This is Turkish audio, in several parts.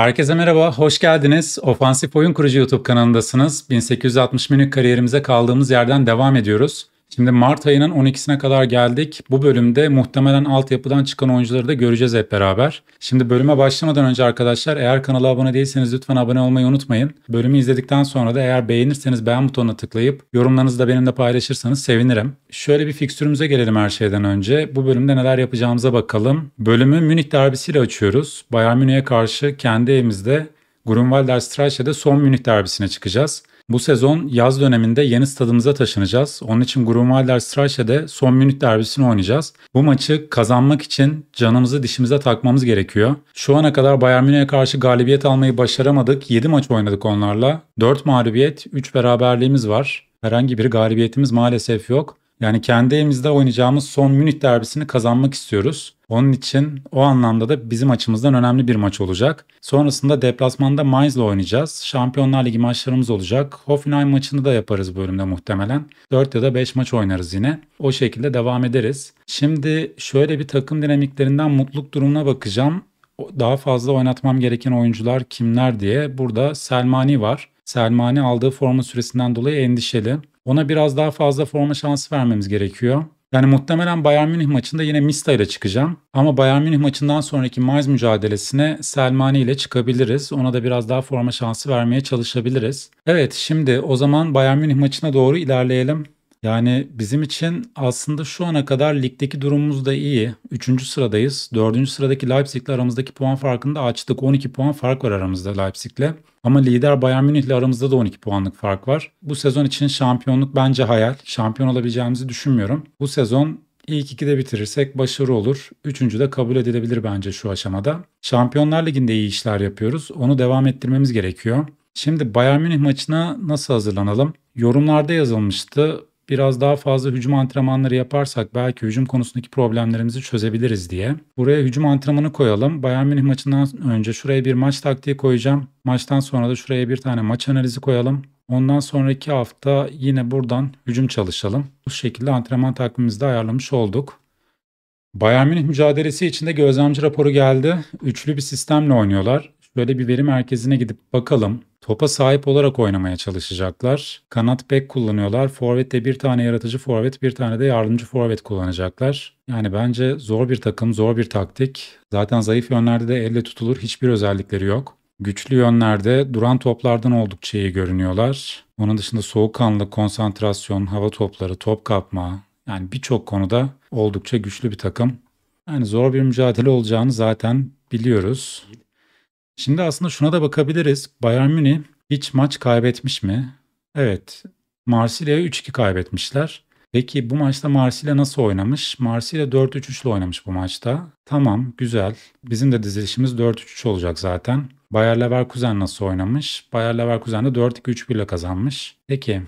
Herkese merhaba, hoş geldiniz. Ofansif Oyun Kurucu YouTube kanalındasınız. 1860 minut kariyerimize kaldığımız yerden devam ediyoruz. Şimdi Mart ayının 12'sine kadar geldik. Bu bölümde muhtemelen altyapıdan çıkan oyuncuları da göreceğiz hep beraber. Şimdi bölüme başlamadan önce arkadaşlar eğer kanala abone değilseniz lütfen abone olmayı unutmayın. Bölümü izledikten sonra da eğer beğenirseniz beğen butonuna tıklayıp yorumlarınızı da benimle paylaşırsanız sevinirim. Şöyle bir fikstürümüze gelelim her şeyden önce. Bu bölümde neler yapacağımıza bakalım. Bölümü Münih derbisiyle açıyoruz. Bayern Münih'e karşı kendi evimizde Grunwalder Streiche'de son Münih derbisine çıkacağız. Bu sezon yaz döneminde yeni stadımıza taşınacağız. Onun için Grunwalder Straße'de son Münih derbisini oynayacağız. Bu maçı kazanmak için canımızı dişimize takmamız gerekiyor. Şu ana kadar Bayern Münih'e karşı galibiyet almayı başaramadık. 7 maç oynadık onlarla. 4 mağlubiyet, 3 beraberliğimiz var. Herhangi bir galibiyetimiz maalesef yok. Yani kendi evimizde oynayacağımız son Münih derbisini kazanmak istiyoruz. Onun için o anlamda da bizim açımızdan önemli bir maç olacak. Sonrasında deplasmanda Mainz'la oynayacağız. Şampiyonlar Ligi maçlarımız olacak. Hoffenheim maçını da yaparız bu bölümde muhtemelen. 4 ya da 5 maç oynarız yine. O şekilde devam ederiz. Şimdi şöyle bir takım dinamiklerinden mutluluk durumuna bakacağım. Daha fazla oynatmam gereken oyuncular kimler diye. Burada Selmani var. Selmani aldığı forma süresinden dolayı endişeli. Ona biraz daha fazla forma şansı vermemiz gerekiyor. Yani muhtemelen Bayern Münih maçında yine Mista ile çıkacağım. Ama Bayern Münih maçından sonraki Mainz mücadelesine Selmani ile çıkabiliriz. Ona da biraz daha forma şansı vermeye çalışabiliriz. Evet şimdi o zaman Bayern Münih maçına doğru ilerleyelim. Yani bizim için aslında şu ana kadar ligdeki durumumuz da iyi. Üçüncü sıradayız. Dördüncü sıradaki Leipzig'le aramızdaki puan farkını da açtık. 12 puan fark var aramızda Leipzig'le. Ama lider Bayern Münih'le aramızda da 12 puanlık fark var. Bu sezon için şampiyonluk bence hayal. Şampiyon olabileceğimizi düşünmüyorum. Bu sezon İlk ikide bitirirsek başarı olur. Üçüncü de kabul edilebilir bence şu aşamada. Şampiyonlar Ligi'nde iyi işler yapıyoruz. Onu devam ettirmemiz gerekiyor. Şimdi Bayern Münih maçına nasıl hazırlanalım? Yorumlarda yazılmıştı biraz daha fazla hücum antrenmanları yaparsak belki hücum konusundaki problemlerimizi çözebiliriz diye. Buraya hücum antrenmanı koyalım. Bayern Münih maçından önce şuraya bir maç taktiği koyacağım. Maçtan sonra da şuraya bir tane maç analizi koyalım. Ondan sonraki hafta yine buradan hücum çalışalım. Bu şekilde antrenman takvimimizi de ayarlamış olduk. Bayern Münih mücadelesi içinde gözlemci raporu geldi. Üçlü bir sistemle oynuyorlar. Şöyle bir veri merkezine gidip bakalım. Topa sahip olarak oynamaya çalışacaklar. Kanat bek kullanıyorlar. Forvet'te bir tane yaratıcı forvet, bir tane de yardımcı forvet kullanacaklar. Yani bence zor bir takım, zor bir taktik. Zaten zayıf yönlerde de elle tutulur hiçbir özellikleri yok. Güçlü yönlerde duran toplardan oldukça iyi görünüyorlar. Onun dışında soğukkanlı, konsantrasyon, hava topları, top kapma yani birçok konuda oldukça güçlü bir takım. Yani zor bir mücadele olacağını zaten biliyoruz. Şimdi aslında şuna da bakabiliriz. Bayern Münih hiç maç kaybetmiş mi? Evet. Marsilya'ya 3-2 kaybetmişler. Peki bu maçta Marsilya nasıl oynamış? Marsilya 4-3-3 ile oynamış bu maçta. Tamam, güzel. Bizim de dizilişimiz 4-3-3 olacak zaten. Bayer Leverkusen nasıl oynamış? Bayer Leverkusen de 4-2-3-1 ile kazanmış. Peki,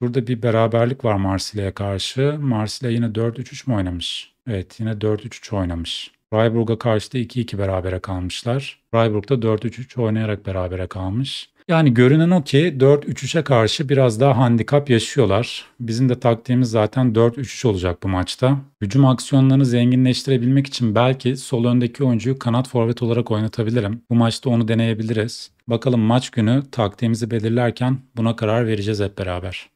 burada bir beraberlik var Marsilya'ya karşı. Marsilya yine 4-3-3 mü oynamış? Evet, yine 4-3-3 oynamış. Freiburg'a karşı da 2-2 berabere kalmışlar. Freiburg da 4-3-3 oynayarak berabere kalmış. Yani görünen o ki 4-3-3'e karşı biraz daha handikap yaşıyorlar. Bizim de taktiğimiz zaten 4-3-3 olacak bu maçta. Hücum aksiyonlarını zenginleştirebilmek için belki sol öndeki oyuncuyu kanat forvet olarak oynatabilirim. Bu maçta onu deneyebiliriz. Bakalım maç günü taktiğimizi belirlerken buna karar vereceğiz hep beraber.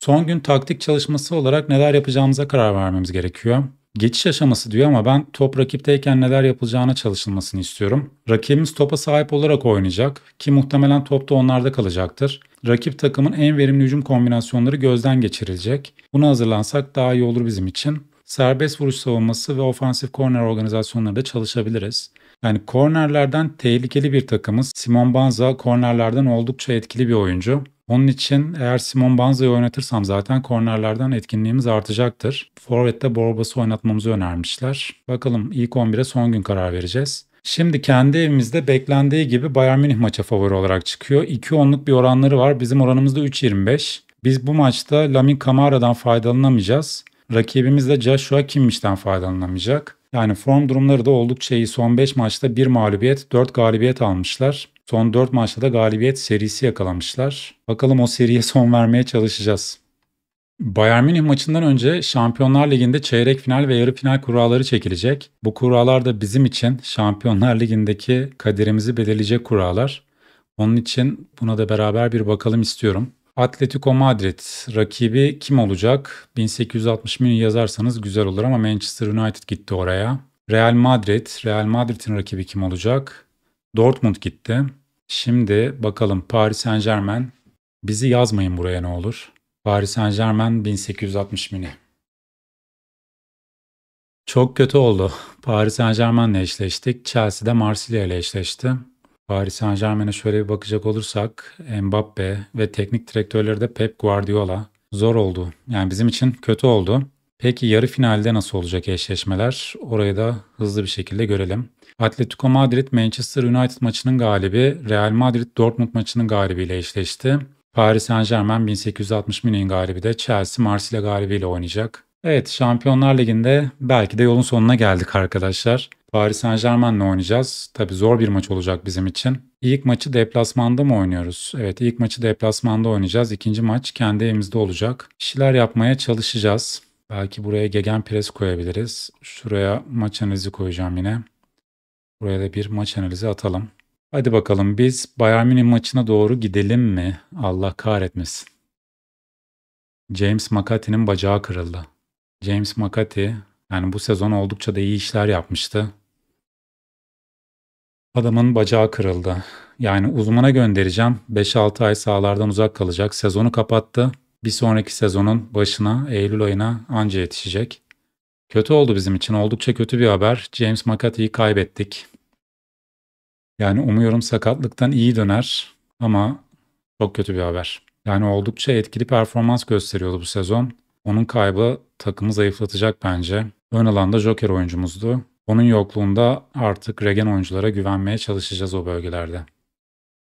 Son gün taktik çalışması olarak neler yapacağımıza karar vermemiz gerekiyor. Geçiş aşaması diyor ama ben top rakipteyken neler yapılacağına çalışılmasını istiyorum. Rakibimiz topa sahip olarak oynayacak ki muhtemelen top da onlarda kalacaktır. Rakip takımın en verimli hücum kombinasyonları gözden geçirilecek. Buna hazırlansak daha iyi olur bizim için. Serbest vuruş savunması ve ofansif korner organizasyonları da çalışabiliriz. Yani kornerlerden tehlikeli bir takımız. Simon Banza kornerlerden oldukça etkili bir oyuncu. Onun için eğer Simon Banza'yı oynatırsam zaten kornerlerden etkinliğimiz artacaktır. Forvet'te Borbas'ı oynatmamızı önermişler. Bakalım ilk 11'e son gün karar vereceğiz. Şimdi kendi evimizde beklendiği gibi Bayern Münih maça favori olarak çıkıyor. 2-10'luk bir oranları var. Bizim oranımız da 3.25. Biz bu maçta Lamin Camara'dan faydalanamayacağız. Rakibimiz de Joshua Kimmich'ten faydalanamayacak. Yani form durumları da oldukça iyi. Son 5 maçta 1 mağlubiyet, 4 galibiyet almışlar. Son 4 maçta da galibiyet serisi yakalamışlar. Bakalım o seriye son vermeye çalışacağız. Bayern Münih maçından önce Şampiyonlar Ligi'nde çeyrek final ve yarı final kuralları çekilecek. Bu kurallar da bizim için Şampiyonlar Ligi'ndeki kaderimizi belirleyecek kurallar. Onun için buna da beraber bir bakalım istiyorum. Atletico Madrid rakibi kim olacak? 1860 Münih yazarsanız güzel olur ama Manchester United gitti oraya. Real Madrid, Real Madrid'in rakibi kim olacak? Dortmund gitti. Şimdi bakalım Paris Saint Germain. Bizi yazmayın buraya ne olur. Paris Saint Germain 1860 Münih. Çok kötü oldu. Paris Saint Germain'le eşleştik. Chelsea'de Marsilya ile eşleşti. Paris Saint Germain'e şöyle bir bakacak olursak Mbappe ve teknik direktörleri de Pep Guardiola. Zor oldu. Yani bizim için kötü oldu. Peki yarı finalde nasıl olacak eşleşmeler? Orayı da hızlı bir şekilde görelim. Atletico Madrid Manchester United maçının galibi Real Madrid Dortmund maçının galibiyle eşleşti. Paris Saint Germain 1860 Münih'in galibi de Chelsea Marsilya galibiyle oynayacak. Evet Şampiyonlar Ligi'nde belki de yolun sonuna geldik arkadaşlar. Paris Saint Germain'le oynayacağız. Tabi zor bir maç olacak bizim için. İlk maçı deplasmanda mı oynuyoruz? Evet ilk maçı deplasmanda oynayacağız. İkinci maç kendi evimizde olacak. Bir şeyler yapmaya çalışacağız. Belki buraya gegen pres koyabiliriz. Şuraya maç analizi koyacağım yine. Buraya da bir maç analizi atalım. Hadi bakalım biz Bayern Münih maçına doğru gidelim mi? Allah kahretmesin. James McCarthy'nin bacağı kırıldı. James McCarthy yani bu sezon oldukça da iyi işler yapmıştı. Adamın bacağı kırıldı. Yani uzmana göndereceğim. 5-6 ay sahalardan uzak kalacak. Sezonu kapattı. Bir sonraki sezonun başına Eylül ayına anca yetişecek. Kötü oldu bizim için. Oldukça kötü bir haber. James McCarthy'yi kaybettik. Yani umuyorum sakatlıktan iyi döner ama çok kötü bir haber. Yani oldukça etkili performans gösteriyordu bu sezon. Onun kaybı takımı zayıflatacak bence. Ön alanda Joker oyuncumuzdu. Onun yokluğunda artık regen oyunculara güvenmeye çalışacağız o bölgelerde.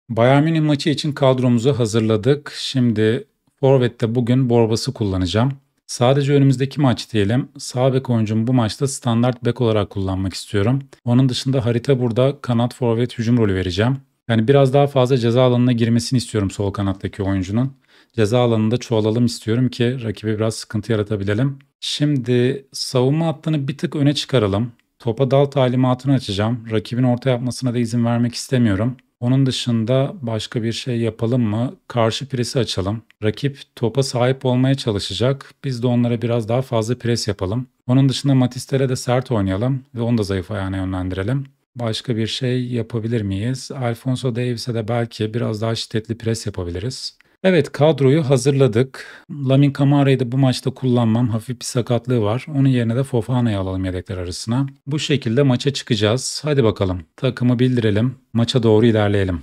Bayern Münih maçı için kadromuzu hazırladık. Şimdi Forvet'te bugün Borbas'ı kullanacağım. Sadece önümüzdeki maç diyelim. Sağ bek oyuncumu bu maçta standart bek olarak kullanmak istiyorum. Onun dışında harita burada kanat forvet hücum rolü vereceğim. Yani biraz daha fazla ceza alanına girmesini istiyorum sol kanattaki oyuncunun. Ceza alanında çoğalalım istiyorum ki rakibe biraz sıkıntı yaratabilelim. Şimdi savunma hattını bir tık öne çıkaralım. Topa dal talimatını açacağım. Rakibin orta yapmasına da izin vermek istemiyorum. Onun dışında başka bir şey yapalım mı? Karşı presi açalım. Rakip topa sahip olmaya çalışacak. Biz de onlara biraz daha fazla pres yapalım. Onun dışında Matistel'e de sert oynayalım ve onu da zayıf ayağına yönlendirelim. Başka bir şey yapabilir miyiz? Alfonso Davis'e de belki biraz daha şiddetli pres yapabiliriz. Evet kadroyu hazırladık. Lamin Camara'yı da bu maçta kullanmam. Hafif bir sakatlığı var. Onun yerine de Fofana'yı alalım yedekler arasına. Bu şekilde maça çıkacağız. Hadi bakalım. Takımı bildirelim. Maça doğru ilerleyelim.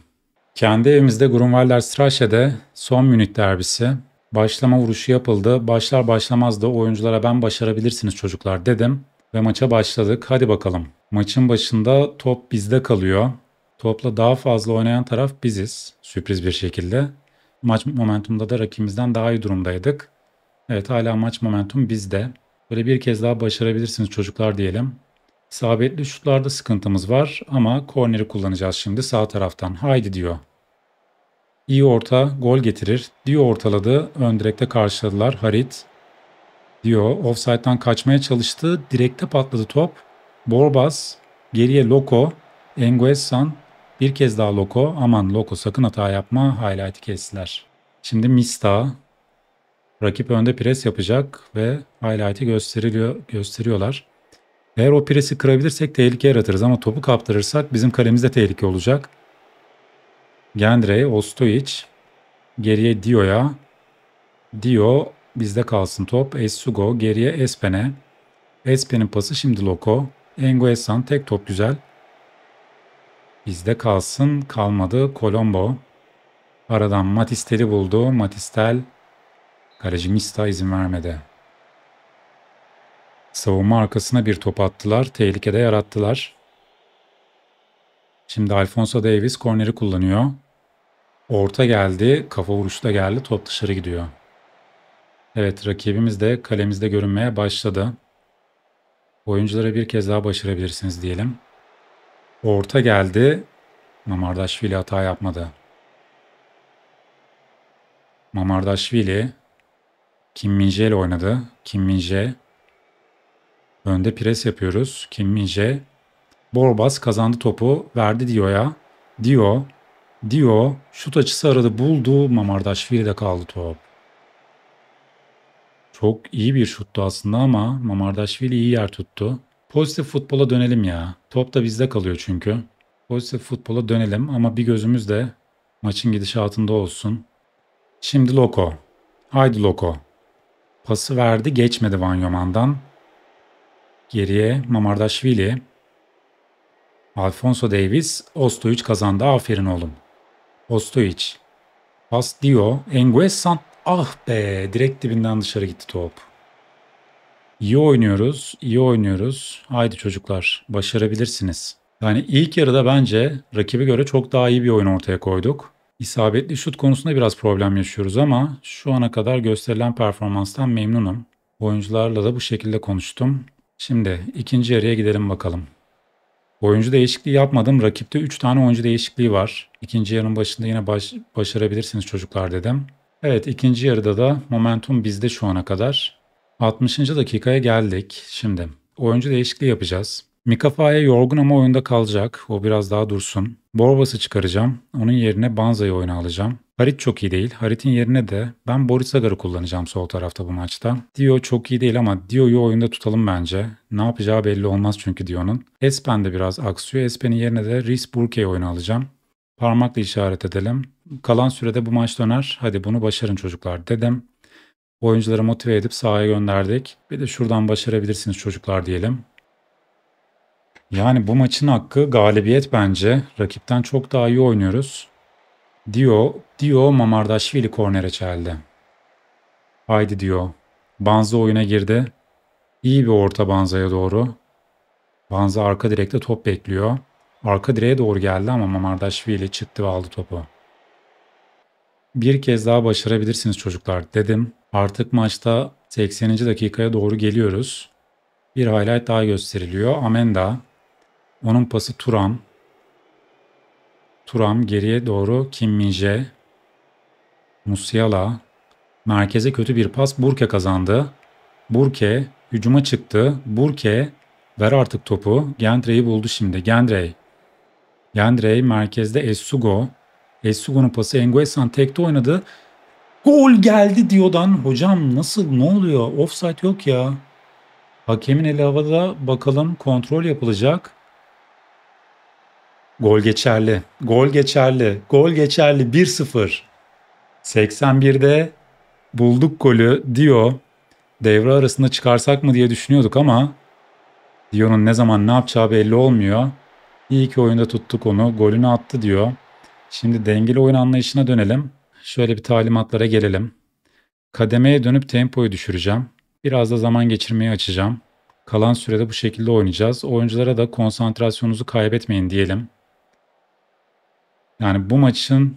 Kendi evimizde Grunwalder Strasse'de son Münih derbisi. Başlama vuruşu yapıldı. Başlar başlamaz da oyunculara ben başarabilirsiniz çocuklar dedim. Ve maça başladık. Hadi bakalım. Maçın başında top bizde kalıyor. Topla daha fazla oynayan taraf biziz. Sürpriz bir şekilde. Maç momentumda da rakibimizden daha iyi durumdaydık. Evet hala maç momentum bizde. Böyle bir kez daha başarabilirsiniz çocuklar diyelim. İsabetli şutlarda sıkıntımız var ama korneri kullanacağız şimdi sağ taraftan. Haydi diyor. İyi orta gol getirir. Dio ortaladı. Ön direkte karşıladılar. Harit. Dio offside'dan kaçmaya çalıştı. Direkte patladı top. Borbas. Geriye Loko. Enguesan bir kez daha Loko. Aman Loko sakın hata yapma. Highlight'i kestiler. Şimdi Mista. Rakip önde pres yapacak ve highlight'i gösteriliyor, gösteriyorlar. Eğer o presi kırabilirsek tehlike yaratırız ama topu kaptırırsak bizim kalemizde tehlike olacak. Gendrey, Ostojic. Geriye Dio'ya. Dio bizde kalsın top. Esugo geriye Espen'e. Espen'in pası şimdi Loko. Enguesan tek top güzel. Bizde kalsın kalmadı Colombo. Aradan Matistel'i buldu. Matistel kaleci Mista izin vermedi. Savunma arkasına bir top attılar. Tehlikede yarattılar. Şimdi Alfonso Davis korneri kullanıyor. Orta geldi. Kafa vuruşu da geldi. Top dışarı gidiyor. Evet rakibimiz de kalemizde görünmeye başladı. Oyunculara bir kez daha başarabilirsiniz diyelim. Orta geldi. Mamardaşvili hata yapmadı. Mamardaşvili Kim Min-jae ile oynadı. Kim Min-jae. Önde pres yapıyoruz. Kim Min-jae. Borbas kazandı topu. Verdi Dio'ya. Dio. Dio şut açısı aradı. Buldu. Mamardaşvili'de kaldı top. Çok iyi bir şuttu aslında ama Mamardaşvili iyi yer tuttu. Pozitif futbola dönelim ya. Top da bizde kalıyor çünkü. Pozitif futbola dönelim ama bir gözümüz de maçın gidişatında olsun. Şimdi Loko. Haydi Loko. Pası verdi geçmedi Van Yoman'dan. Geriye Mamardaşvili. Alfonso Davis. Ostojic kazandı. Aferin oğlum. Ostojic. Pas Dio. Enguesan. Ah be. Direkt dibinden dışarı gitti top. İyi oynuyoruz. iyi oynuyoruz. Haydi çocuklar. Başarabilirsiniz. Yani ilk yarıda bence rakibe göre çok daha iyi bir oyun ortaya koyduk. İsabetli şut konusunda biraz problem yaşıyoruz ama şu ana kadar gösterilen performanstan memnunum. Oyuncularla da bu şekilde konuştum. Şimdi ikinci yarıya gidelim bakalım. Oyuncu değişikliği yapmadım. Rakipte 3 tane oyuncu değişikliği var. İkinci yarının başında yine baş, başarabilirsiniz çocuklar dedim. Evet ikinci yarıda da momentum bizde şu ana kadar. 60. dakikaya geldik. Şimdi oyuncu değişikliği yapacağız. Mikafa'ya yorgun ama oyunda kalacak. O biraz daha dursun. Borbas'ı çıkaracağım. Onun yerine Banza'yı oyuna alacağım. Harit çok iyi değil. Harit'in yerine de ben Boris Agar'ı kullanacağım sol tarafta bu maçta. Dio çok iyi değil ama Dio'yu oyunda tutalım bence. Ne yapacağı belli olmaz çünkü Dio'nun. Espen de biraz aksıyor. Espen'in yerine de Rhys Burke'yi oyuna alacağım. Parmakla işaret edelim. Kalan sürede bu maç döner. Hadi bunu başarın çocuklar dedim. Oyuncuları motive edip sahaya gönderdik. Bir de şuradan başarabilirsiniz çocuklar diyelim. Yani bu maçın hakkı galibiyet bence. Rakipten çok daha iyi oynuyoruz. Dio, Dio Mamardaşvili kornere çeldi. Haydi Dio. Banza oyuna girdi. İyi bir orta Banza'ya doğru. Banza arka direkte top bekliyor. Arka direğe doğru geldi ama Mamardaşvili çıktı ve aldı topu. Bir kez daha başarabilirsiniz çocuklar dedim. Artık maçta 80. dakikaya doğru geliyoruz. Bir highlight daha gösteriliyor. Amenda onun pası Turam. Turam geriye doğru Kim Minje. Musiala. Merkeze kötü bir pas. Burke kazandı. Burke hücuma çıktı. Burke ver artık topu. Gendre'yi buldu şimdi. Gendrey. Gendrey merkezde Essugo. Essugo'nun pası Enguesan tekte oynadı. Gol geldi diyordan. Hocam nasıl ne oluyor? Offside yok ya. Hakemin eli havada bakalım kontrol yapılacak. Gol geçerli. Gol geçerli. Gol geçerli 1-0. 81'de bulduk golü diyor. Devre arasında çıkarsak mı diye düşünüyorduk ama Dio'nun ne zaman ne yapacağı belli olmuyor. İyi ki oyunda tuttuk onu. Golünü attı diyor. Şimdi dengeli oyun anlayışına dönelim. Şöyle bir talimatlara gelelim. Kademeye dönüp tempoyu düşüreceğim. Biraz da zaman geçirmeyi açacağım. Kalan sürede bu şekilde oynayacağız. Oyunculara da konsantrasyonunuzu kaybetmeyin diyelim. Yani bu maçın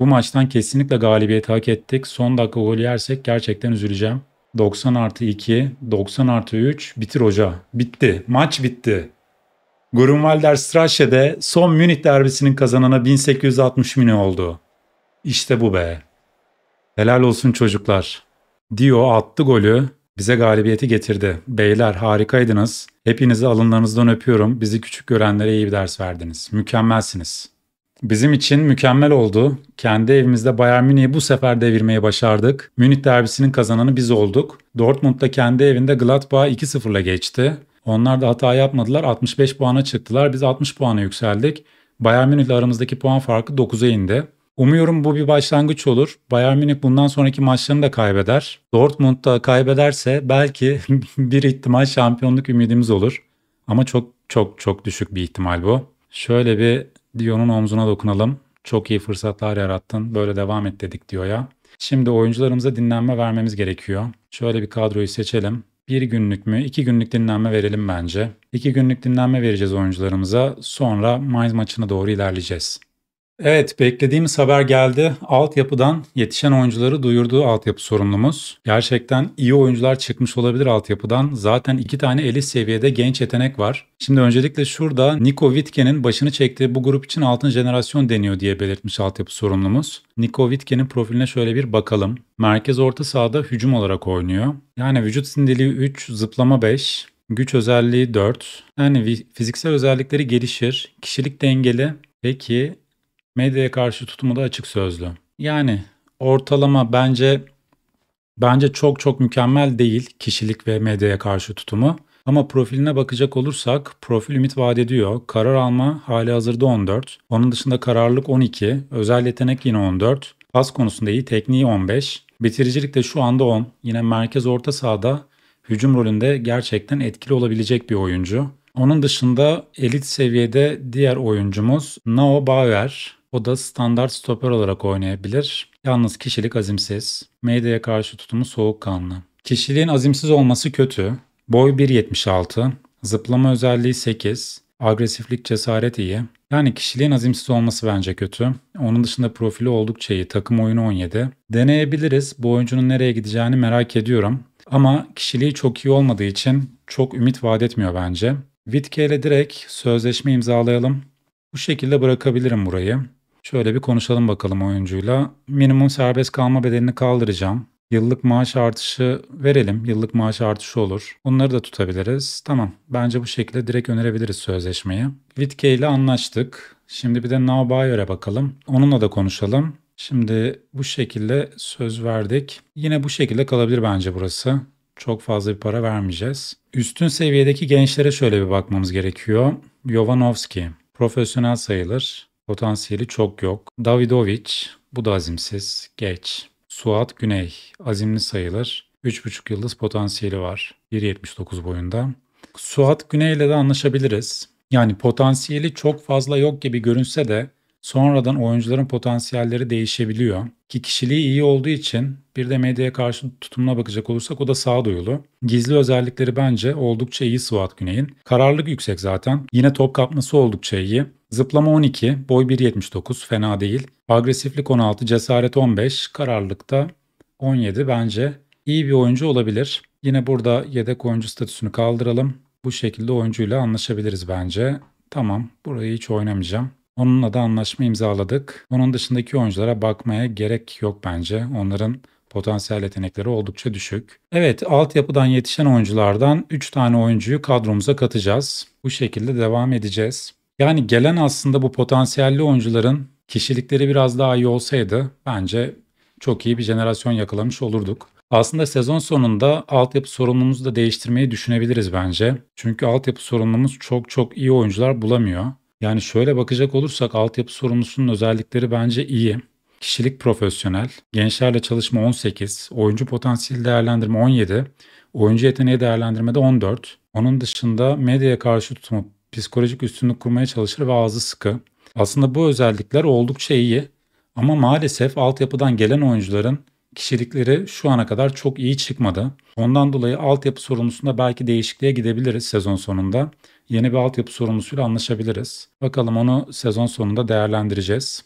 bu maçtan kesinlikle galibiyeti hak ettik. Son dakika gol yersek gerçekten üzüleceğim. 90 artı 2, 90 artı 3 bitir hoca. Bitti. Maç bitti. Grunwalder Strasse'de son Münih derbisinin kazanana 1860 Münih oldu. İşte bu be. Helal olsun çocuklar. Dio attı golü. Bize galibiyeti getirdi. Beyler harikaydınız. Hepinizi alınlarınızdan öpüyorum. Bizi küçük görenlere iyi bir ders verdiniz. Mükemmelsiniz. Bizim için mükemmel oldu. Kendi evimizde Bayern Münih'i bu sefer devirmeyi başardık. Münih derbisinin kazananı biz olduk. Dortmund da kendi evinde Gladbach'a 2-0'la geçti. Onlar da hata yapmadılar. 65 puana çıktılar. Biz 60 puana yükseldik. Bayern Münih ile aramızdaki puan farkı 9'a indi. Umuyorum bu bir başlangıç olur. Bayern Münih bundan sonraki maçlarını da kaybeder. Dortmund da kaybederse belki bir ihtimal şampiyonluk ümidimiz olur. Ama çok çok çok düşük bir ihtimal bu. Şöyle bir Dio'nun omzuna dokunalım. Çok iyi fırsatlar yarattın. Böyle devam et dedik Dio'ya. Şimdi oyuncularımıza dinlenme vermemiz gerekiyor. Şöyle bir kadroyu seçelim. Bir günlük mü, iki günlük dinlenme verelim bence. İki günlük dinlenme vereceğiz oyuncularımıza. Sonra Mainz maçına doğru ilerleyeceğiz. Evet, beklediğimiz haber geldi. Altyapıdan yetişen oyuncuları duyurdu altyapı sorumlumuz. Gerçekten iyi oyuncular çıkmış olabilir altyapıdan. Zaten iki tane elit seviyede genç yetenek var. Şimdi öncelikle şurada Nico Wittke'nin başını çektiği bu grup için altın jenerasyon deniyor diye belirtmiş altyapı sorumlumuz. Nico Wittke'nin profiline şöyle bir bakalım. Merkez orta sahada hücum olarak oynuyor. Yani vücut sindeliği 3, zıplama 5, güç özelliği 4. Yani fiziksel özellikleri gelişir, kişilik dengeli. Peki Medyaya karşı tutumu da açık sözlü. Yani ortalama bence bence çok çok mükemmel değil kişilik ve medyaya karşı tutumu. Ama profiline bakacak olursak profil ümit vaat ediyor. Karar alma hali hazırda 14. Onun dışında kararlılık 12. Özel yetenek yine 14. Pas konusunda iyi. Tekniği 15. Bitiricilik de şu anda 10. Yine merkez orta sahada hücum rolünde gerçekten etkili olabilecek bir oyuncu. Onun dışında elit seviyede diğer oyuncumuz Nao Bauer. O da standart stoper olarak oynayabilir. Yalnız kişilik azimsiz. Medyaya karşı tutumu soğukkanlı. Kişiliğin azimsiz olması kötü. Boy 1.76. Zıplama özelliği 8. Agresiflik cesaret iyi. Yani kişiliğin azimsiz olması bence kötü. Onun dışında profili oldukça iyi. Takım oyunu 17. Deneyebiliriz. Bu oyuncunun nereye gideceğini merak ediyorum. Ama kişiliği çok iyi olmadığı için çok ümit vaat etmiyor bence. Vitke ile direkt sözleşme imzalayalım. Bu şekilde bırakabilirim burayı. Şöyle bir konuşalım bakalım oyuncuyla. Minimum serbest kalma bedelini kaldıracağım. Yıllık maaş artışı verelim. Yıllık maaş artışı olur. Bunları da tutabiliriz. Tamam. Bence bu şekilde direkt önerebiliriz sözleşmeyi. Vitke ile anlaştık. Şimdi bir de Now Bayer'e bakalım. Onunla da konuşalım. Şimdi bu şekilde söz verdik. Yine bu şekilde kalabilir bence burası. Çok fazla bir para vermeyeceğiz. Üstün seviyedeki gençlere şöyle bir bakmamız gerekiyor. Jovanovski profesyonel sayılır. Potansiyeli çok yok. Davidovic, bu da azimsiz. Geç. Suat Güney, azimli sayılır. 3,5 yıldız potansiyeli var. 1.79 boyunda. Suat Güney ile de anlaşabiliriz. Yani potansiyeli çok fazla yok gibi görünse de sonradan oyuncuların potansiyelleri değişebiliyor. Ki kişiliği iyi olduğu için bir de medyaya karşı tutumuna bakacak olursak o da sağduyulu. Gizli özellikleri bence oldukça iyi Suat Güney'in. Kararlılık yüksek zaten. Yine top kapması oldukça iyi. Zıplama 12, boy 1.79 fena değil. Agresiflik 16, cesaret 15, kararlılıkta 17 bence iyi bir oyuncu olabilir. Yine burada yedek oyuncu statüsünü kaldıralım. Bu şekilde oyuncuyla anlaşabiliriz bence. Tamam, burayı hiç oynamayacağım. Onunla da anlaşma imzaladık. Onun dışındaki oyunculara bakmaya gerek yok bence. Onların potansiyel yetenekleri oldukça düşük. Evet, altyapıdan yetişen oyunculardan 3 tane oyuncuyu kadromuza katacağız. Bu şekilde devam edeceğiz. Yani gelen aslında bu potansiyelli oyuncuların kişilikleri biraz daha iyi olsaydı bence çok iyi bir jenerasyon yakalamış olurduk. Aslında sezon sonunda altyapı sorunumuzu da değiştirmeyi düşünebiliriz bence. Çünkü altyapı sorunumuz çok çok iyi oyuncular bulamıyor. Yani şöyle bakacak olursak altyapı sorumlusunun özellikleri bence iyi. Kişilik profesyonel, gençlerle çalışma 18, oyuncu potansiyeli değerlendirme 17, oyuncu yeteneği değerlendirmede 14. Onun dışında medyaya karşı tutumu psikolojik üstünlük kurmaya çalışır ve ağzı sıkı. Aslında bu özellikler oldukça iyi ama maalesef altyapıdan gelen oyuncuların kişilikleri şu ana kadar çok iyi çıkmadı. Ondan dolayı altyapı sorumlusunda belki değişikliğe gidebiliriz sezon sonunda. Yeni bir altyapı sorumlusuyla anlaşabiliriz. Bakalım onu sezon sonunda değerlendireceğiz.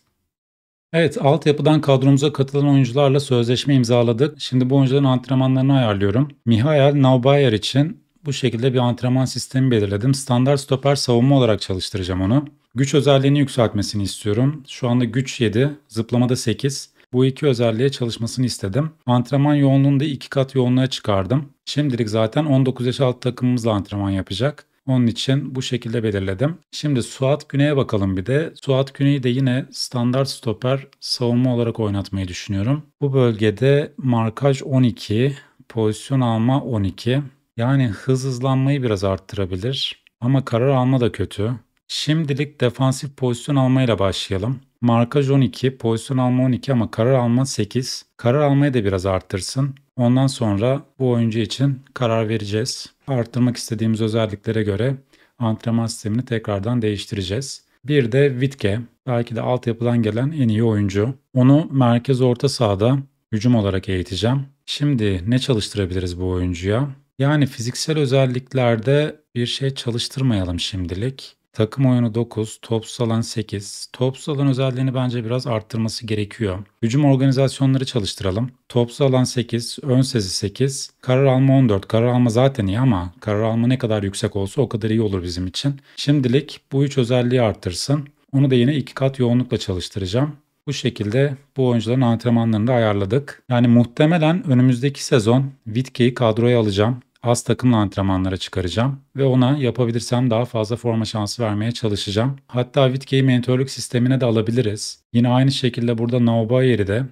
Evet, altyapıdan kadromuza katılan oyuncularla sözleşme imzaladık. Şimdi bu oyuncuların antrenmanlarını ayarlıyorum. Mihail Naubayer için bu şekilde bir antrenman sistemi belirledim. Standart stoper savunma olarak çalıştıracağım onu. Güç özelliğini yükseltmesini istiyorum. Şu anda güç 7, zıplamada 8. Bu iki özelliğe çalışmasını istedim. Antrenman yoğunluğunu da iki kat yoğunluğa çıkardım. Şimdilik zaten 19 yaş altı takımımızla antrenman yapacak. Onun için bu şekilde belirledim. Şimdi Suat Güney'e bakalım bir de. Suat Güney'i de yine standart stoper savunma olarak oynatmayı düşünüyorum. Bu bölgede markaj 12, pozisyon alma 12. Yani hız hızlanmayı biraz arttırabilir ama karar alma da kötü. Şimdilik defansif pozisyon almayla başlayalım. Markaj 12, pozisyon alma 12 ama karar alma 8. Karar almayı da biraz arttırsın. Ondan sonra bu oyuncu için karar vereceğiz. Arttırmak istediğimiz özelliklere göre antrenman sistemini tekrardan değiştireceğiz. Bir de Witke, belki de altyapıdan gelen en iyi oyuncu. Onu merkez orta sahada hücum olarak eğiteceğim. Şimdi ne çalıştırabiliriz bu oyuncuya? Yani fiziksel özelliklerde bir şey çalıştırmayalım şimdilik. Takım oyunu 9, topsuz alan 8. Topsuz alan özelliğini bence biraz arttırması gerekiyor. Hücum organizasyonları çalıştıralım. Topsuz alan 8, ön sezi 8, karar alma 14. Karar alma zaten iyi ama karar alma ne kadar yüksek olsa o kadar iyi olur bizim için. Şimdilik bu üç özelliği arttırsın. Onu da yine iki kat yoğunlukla çalıştıracağım. Bu şekilde bu oyuncuların antrenmanlarını da ayarladık. Yani muhtemelen önümüzdeki sezon Vitke'yi kadroya alacağım az takımla antrenmanlara çıkaracağım ve ona yapabilirsem daha fazla forma şansı vermeye çalışacağım. Hatta Vitke'yi mentörlük sistemine de alabiliriz. Yine aynı şekilde burada Naubayer'i de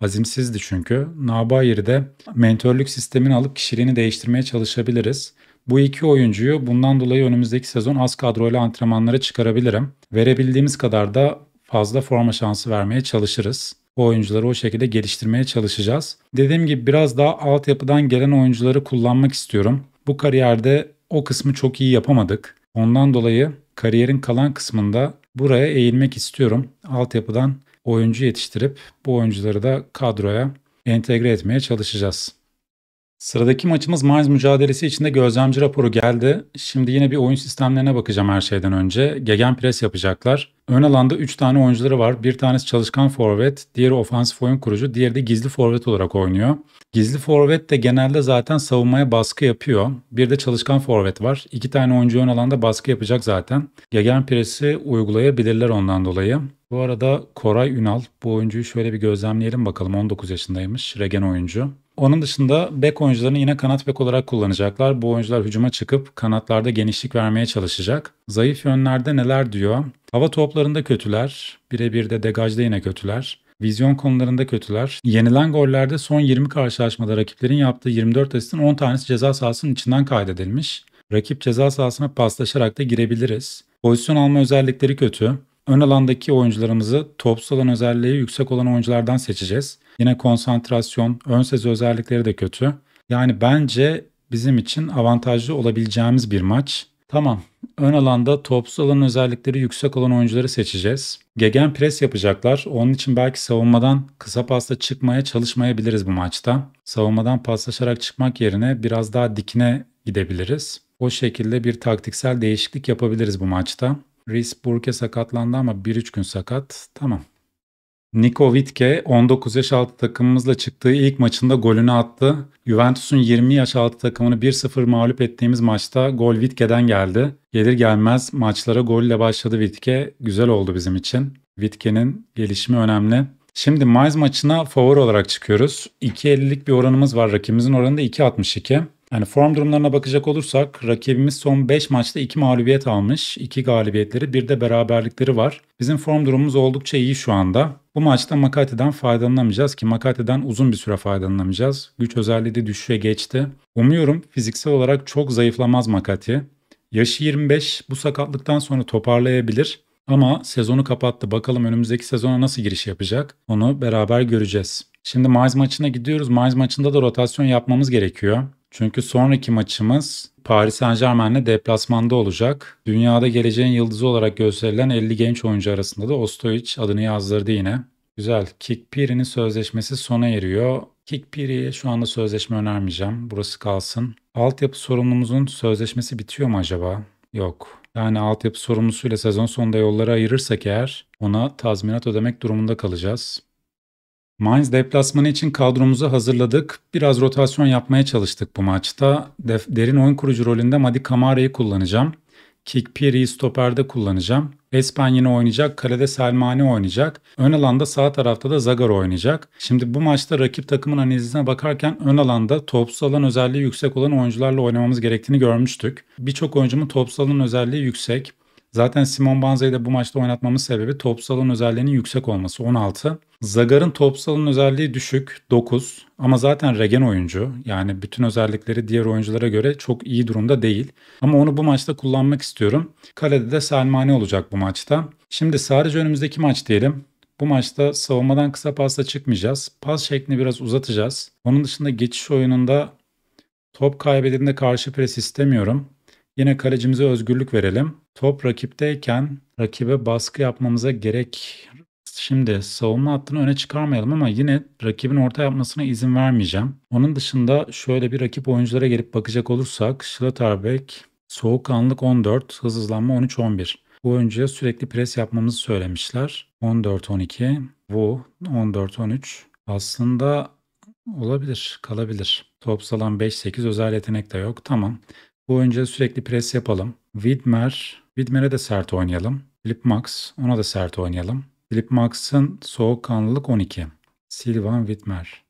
azimsizdi çünkü. Naubayer'i de mentörlük sistemini alıp kişiliğini değiştirmeye çalışabiliriz. Bu iki oyuncuyu bundan dolayı önümüzdeki sezon az kadroyla antrenmanlara çıkarabilirim. Verebildiğimiz kadar da fazla forma şansı vermeye çalışırız. Bu oyuncuları o şekilde geliştirmeye çalışacağız. Dediğim gibi biraz daha altyapıdan gelen oyuncuları kullanmak istiyorum. Bu kariyerde o kısmı çok iyi yapamadık. Ondan dolayı kariyerin kalan kısmında buraya eğilmek istiyorum. Altyapıdan oyuncu yetiştirip bu oyuncuları da kadroya entegre etmeye çalışacağız. Sıradaki maçımız Mainz mücadelesi içinde gözlemci raporu geldi. Şimdi yine bir oyun sistemlerine bakacağım her şeyden önce. Gegen pres yapacaklar. Ön alanda 3 tane oyuncuları var. Bir tanesi çalışkan forvet, diğeri ofansif oyun kurucu, diğeri de gizli forvet olarak oynuyor. Gizli forvet de genelde zaten savunmaya baskı yapıyor. Bir de çalışkan forvet var. İki tane oyuncu ön alanda baskı yapacak zaten. Gegen presi uygulayabilirler ondan dolayı. Bu arada Koray Ünal bu oyuncuyu şöyle bir gözlemleyelim bakalım. 19 yaşındaymış. Regen oyuncu. Onun dışında bek oyuncularını yine kanat bek olarak kullanacaklar. Bu oyuncular hücuma çıkıp kanatlarda genişlik vermeye çalışacak. Zayıf yönlerde neler diyor? Hava toplarında kötüler. Birebir de degajda yine kötüler. Vizyon konularında kötüler. Yenilen gollerde son 20 karşılaşmada rakiplerin yaptığı 24 asistin 10 tanesi ceza sahasının içinden kaydedilmiş. Rakip ceza sahasına paslaşarak da girebiliriz. Pozisyon alma özellikleri kötü. Ön alandaki oyuncularımızı topsuz alan özelliği yüksek olan oyunculardan seçeceğiz. Yine konsantrasyon, ön sezi özellikleri de kötü. Yani bence bizim için avantajlı olabileceğimiz bir maç. Tamam. Ön alanda topsuz alan özellikleri yüksek olan oyuncuları seçeceğiz. Gegen pres yapacaklar. Onun için belki savunmadan kısa pasla çıkmaya çalışmayabiliriz bu maçta. Savunmadan paslaşarak çıkmak yerine biraz daha dikine gidebiliriz. O şekilde bir taktiksel değişiklik yapabiliriz bu maçta. Rhys Burke sakatlandı ama 1-3 gün sakat. Tamam. Niko Wittke 19 yaş altı takımımızla çıktığı ilk maçında golünü attı. Juventus'un 20 yaş altı takımını 1-0 mağlup ettiğimiz maçta gol Wittke'den geldi. Gelir gelmez maçlara golle başladı Wittke. Güzel oldu bizim için. Wittke'nin gelişimi önemli. Şimdi Mainz maçına favori olarak çıkıyoruz. 2.50'lik bir oranımız var. Rakibimizin oranı da 2.62. Yani form durumlarına bakacak olursak rakibimiz son 5 maçta 2 mağlubiyet almış. 2 galibiyetleri bir de beraberlikleri var. Bizim form durumumuz oldukça iyi şu anda. Bu maçta Makati'den faydalanamayacağız ki Makati'den uzun bir süre faydalanamayacağız. Güç özelliği de düşüşe geçti. Umuyorum fiziksel olarak çok zayıflamaz Makati. Yaşı 25 bu sakatlıktan sonra toparlayabilir. Ama sezonu kapattı. Bakalım önümüzdeki sezona nasıl giriş yapacak? Onu beraber göreceğiz. Şimdi Mainz maçına gidiyoruz. Mainz maçında da rotasyon yapmamız gerekiyor. Çünkü sonraki maçımız Paris Saint Germain'le deplasmanda olacak. Dünyada geleceğin yıldızı olarak gösterilen 50 genç oyuncu arasında da Ostojic adını yazdırdı yine. Güzel. Kikpiri'nin sözleşmesi sona eriyor. Kikpiri'ye şu anda sözleşme önermeyeceğim. Burası kalsın. Altyapı sorumlumuzun sözleşmesi bitiyor mu acaba? Yok. Yani altyapı sorumlusuyla sezon sonunda yolları ayırırsak eğer ona tazminat ödemek durumunda kalacağız. Mainz deplasmanı için kadromuzu hazırladık. Biraz rotasyon yapmaya çalıştık bu maçta. Def derin oyun kurucu rolünde Madi Kamara'yı kullanacağım. Kikpiri'yi stoperde kullanacağım. Espen yine oynayacak. Kalede Selmani oynayacak. Ön alanda sağ tarafta da Zagar oynayacak. Şimdi bu maçta rakip takımın analizine bakarken ön alanda topsuz alan özelliği yüksek olan oyuncularla oynamamız gerektiğini görmüştük. Birçok oyuncumun topsuz alan özelliği yüksek. Zaten Simon Banza'yı da bu maçta oynatmamın sebebi topsalın özelliğinin yüksek olması 16. Zagar'ın topsalın özelliği düşük 9 ama zaten regen oyuncu yani bütün özellikleri diğer oyunculara göre çok iyi durumda değil. Ama onu bu maçta kullanmak istiyorum. Kalede de Selmani olacak bu maçta. Şimdi sadece önümüzdeki maç diyelim. Bu maçta savunmadan kısa pasla çıkmayacağız. Pas şeklini biraz uzatacağız. Onun dışında geçiş oyununda top kaybedildiğinde karşı pres istemiyorum. Yine kalecimize özgürlük verelim. Top rakipteyken rakibe baskı yapmamıza gerek Şimdi savunma hattını öne çıkarmayalım ama yine rakibin orta yapmasına izin vermeyeceğim. Onun dışında şöyle bir rakip oyunculara gelip bakacak olursak Schlotterbeck soğukkanlılık 14, hız hızlanma 13-11. Bu oyuncuya sürekli pres yapmamızı söylemişler. 14-12. Bu 14-13. Aslında olabilir, kalabilir. Top salan 5-8 özel yetenek de yok. Tamam. Bu oyuncuya sürekli pres yapalım. Widmer, Widmer'e de sert oynayalım. Philip Max, ona da sert oynayalım. Philip Max'ın soğukkanlılık 12. Silvan Widmer.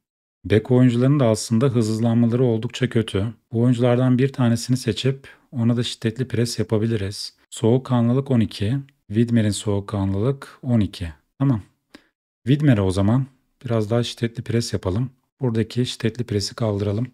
Bek oyuncularının da aslında hızlanmaları oldukça kötü. Bu oyunculardan bir tanesini seçip ona da şiddetli pres yapabiliriz. Soğukkanlılık 12. Widmer'in soğukkanlılık 12. Tamam. Widmer'e o zaman biraz daha şiddetli pres yapalım. Buradaki şiddetli presi kaldıralım.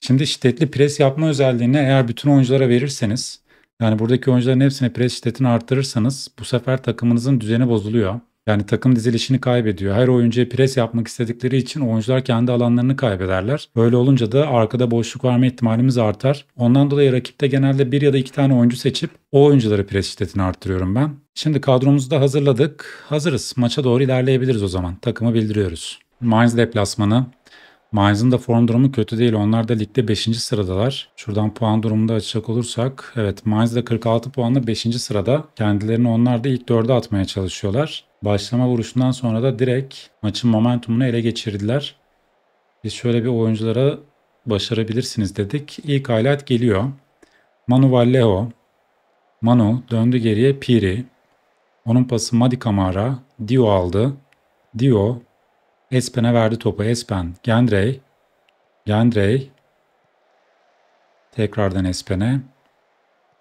Şimdi şiddetli pres yapma özelliğini eğer bütün oyunculara verirseniz yani buradaki oyuncuların hepsine pres şiddetini arttırırsanız bu sefer takımınızın düzeni bozuluyor. Yani takım dizilişini kaybediyor. Her oyuncuya pres yapmak istedikleri için oyuncular kendi alanlarını kaybederler. Böyle olunca da arkada boşluk verme ihtimalimiz artar. Ondan dolayı rakipte genelde bir ya da iki tane oyuncu seçip o oyuncuları pres şiddetini arttırıyorum ben. Şimdi kadromuzu da hazırladık. Hazırız. Maça doğru ilerleyebiliriz o zaman. Takımı bildiriyoruz. Mainz deplasmanı. Mainz'ın da form durumu kötü değil. Onlar da ligde 5. sıradalar. Şuradan puan durumunda açacak olursak. Evet Mainz de 46 puanla 5. sırada. Kendilerini onlar da ilk 4'e atmaya çalışıyorlar. Başlama vuruşundan sonra da direkt maçın momentumunu ele geçirdiler. Biz şöyle bir oyunculara başarabilirsiniz dedik. İlk highlight geliyor. Manu Vallejo. Manu döndü geriye Piri. Onun pası Madi Kamara. Dio aldı. Dio Espen'e verdi topu. Espen. Gendrey. Gendrey. Tekrardan Espen'e.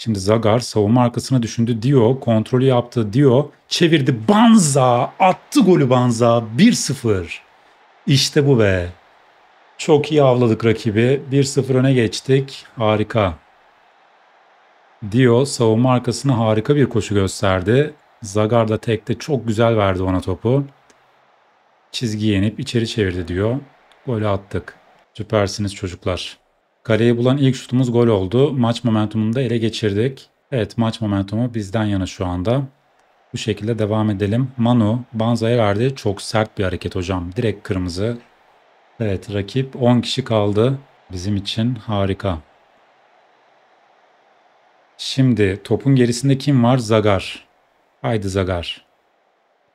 Şimdi Zagar savunma arkasına düşündü. Dio kontrolü yaptı. Dio çevirdi. Banza attı golü Banza. 1-0. İşte bu be. Çok iyi avladık rakibi. 1-0 öne geçtik. Harika. Dio savunma arkasına harika bir koşu gösterdi. Zagar da tekte çok güzel verdi ona topu. Çizgiyi yenip içeri çevirdi diyor. Golü attık. Süpersiniz çocuklar. Kaleyi bulan ilk şutumuz gol oldu. Maç momentumunu da ele geçirdik. Evet maç momentumu bizden yana şu anda. Bu şekilde devam edelim. Manu Banza'ya verdi. Çok sert bir hareket hocam. Direkt kırmızı. Evet rakip 10 kişi kaldı. Bizim için harika. Şimdi topun gerisinde kim var? Zagar. Haydi Zagar.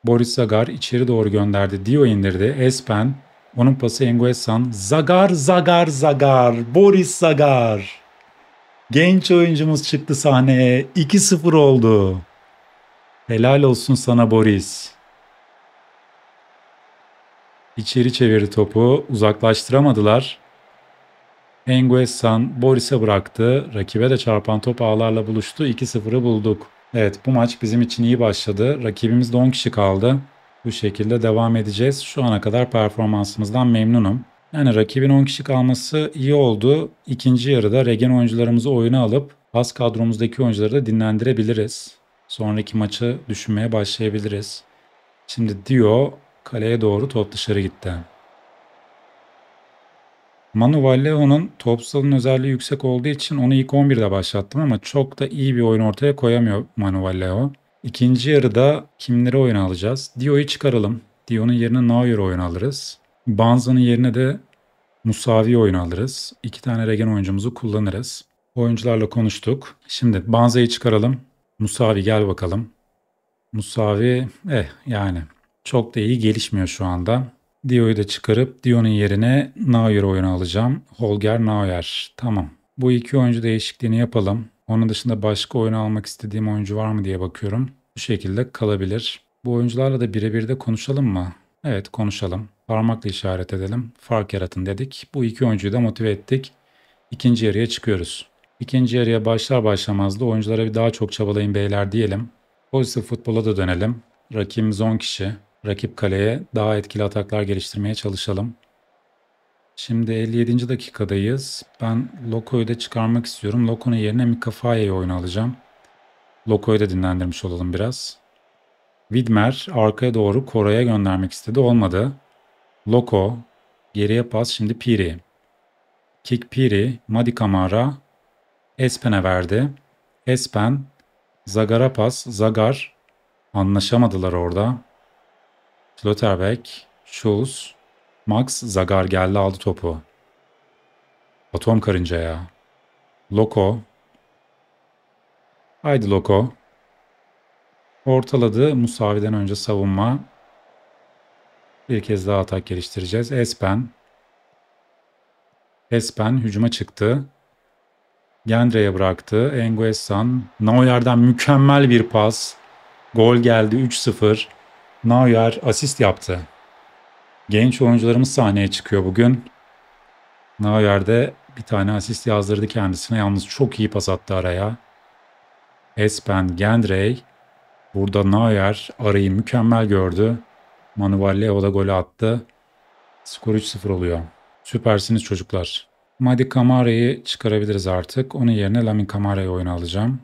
Boris Zagar içeri doğru gönderdi. Dio indirdi. Espen. Onun pası Enguesan. Zagar, Zagar, Zagar. Boris Zagar. Genç oyuncumuz çıktı sahneye. 2-0 oldu. Helal olsun sana Boris. İçeri çevirdi topu. Uzaklaştıramadılar. Enguesan Boris'e bıraktı. Rakibe de çarpan top ağlarla buluştu. 2-0'ı bulduk. Evet bu maç bizim için iyi başladı. Rakibimizde 10 kişi kaldı. Bu şekilde devam edeceğiz. Şu ana kadar performansımızdan memnunum. Yani rakibin 10 kişi kalması iyi oldu. İkinci yarıda regen oyuncularımızı oyuna alıp pas kadromuzdaki oyuncuları da dinlendirebiliriz. Sonraki maçı düşünmeye başlayabiliriz. Şimdi Dio kaleye doğru top dışarı gitti. Manu Vallejo'nun topsalın özelliği yüksek olduğu için onu ilk 11'de başlattım ama çok da iyi bir oyun ortaya koyamıyor Manu Vallejo. İkinci yarıda kimleri oyuna alacağız? Dio'yu çıkaralım. Dio'nun yerine Neuer oyunu alırız. Banza'nın yerine de Musavi oyunu alırız. İki tane regen oyuncumuzu kullanırız. Oyuncularla konuştuk. Şimdi Banza'yı çıkaralım. Musavi gel bakalım. Musavi eh yani çok da iyi gelişmiyor şu anda. Dio'yu da çıkarıp Dio'nun yerine Neuer oyunu alacağım. Holger Neuer. Tamam. Bu iki oyuncu değişikliğini yapalım. Onun dışında başka oyunu almak istediğim oyuncu var mı diye bakıyorum. Bu şekilde kalabilir. Bu oyuncularla da birebir de konuşalım mı? Evet konuşalım. Parmakla işaret edelim. Fark yaratın dedik. Bu iki oyuncuyu da motive ettik. İkinci yarıya çıkıyoruz. İkinci yarıya başlar başlamaz da oyunculara bir daha çok çabalayın beyler diyelim. Pozitif futbola da dönelim. Rakibimiz 10 kişi. Rakip kaleye daha etkili ataklar geliştirmeye çalışalım. Şimdi 57. dakikadayız. Ben Loko'yu da çıkarmak istiyorum. Loko'nun yerine Mika Faye'yi oyuna alacağım. Loko'yu da dinlendirmiş olalım biraz. Widmer arkaya doğru Koray'a göndermek istedi. Olmadı. Loko. Geriye pas şimdi Piri. Kick Piri. Madi Kamara. Espen'e verdi. Espen. Zagar'a pas. Zagar. Anlaşamadılar orada. Slotterbeck. Schulz. Max Zagar geldi aldı topu. Atom karınca ya. Loko. Haydi Loko. Ortaladı. Musavi'den önce savunma. Bir kez daha atak geliştireceğiz. Espen. Espen hücuma çıktı. Gendre'ye bıraktı. Enguesan. Neuer'den mükemmel bir pas. Gol geldi 3-0. Neuer asist yaptı. Genç oyuncularımız sahneye çıkıyor bugün. Neuer de bir tane asist yazdırdı kendisine. Yalnız çok iyi pas attı araya. Espen, Gendrey. Burada Neuer arayı mükemmel gördü. Manuvalle o da golü attı. Skor 3-0 oluyor. Süpersiniz çocuklar. Madi Kamara'yı çıkarabiliriz artık. Onun yerine Lamin Kamara'yı oyuna alacağım.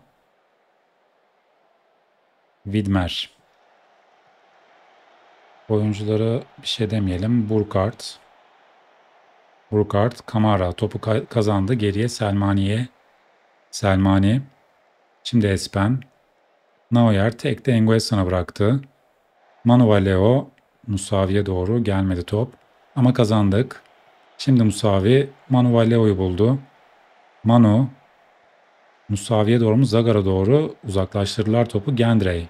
Widmer. Oyuncuları bir şey demeyelim. Burkart. Burkart, Kamara topu kazandı. Geriye Selmani'ye. Selmani. Şimdi Espen. Neuer tek de Enguesan'a bıraktı. Manu Leo Musavi'ye doğru gelmedi top. Ama kazandık. Şimdi Musavi Manu Leo'yu buldu. Manu Musavi'ye doğru mu Zagar'a doğru uzaklaştırdılar topu Gendrey.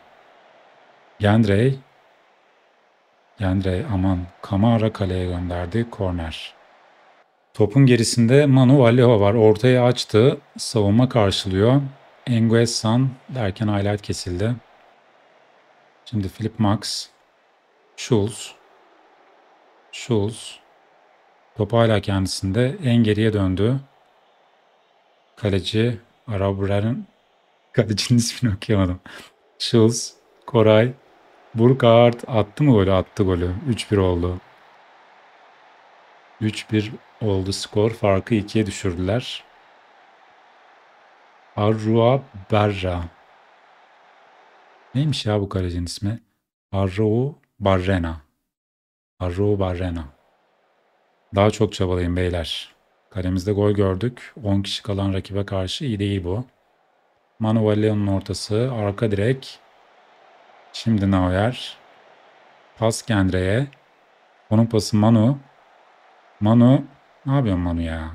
Gendrey Gendrey aman Kamara kaleye gönderdi. Korner. Topun gerisinde Manu Vallejo var. Ortaya açtı. Savunma karşılıyor. Enguesan derken highlight kesildi. Şimdi Philip Max. Schulz. Schulz. Top hala kendisinde. En geriye döndü. Kaleci Arabrer'in kalecinin ismini okuyamadım. Schulz. Koray. Burkhardt attı mı golü? Attı golü. 3-1 oldu. 3-1 oldu skor. Farkı 2'ye düşürdüler. Arrua Berra. Neymiş ya bu kalecinin ismi? Arrou Barrena. Arrou Barrena. Daha çok çabalayın beyler. Kalemizde gol gördük. 10 kişi kalan rakibe karşı iyi değil bu. Manu Valleon'un ortası. Arka direk. Şimdi Neuer. Pas Gendre'ye. Onun pası Manu. Manu. Ne yapıyorsun Manu ya?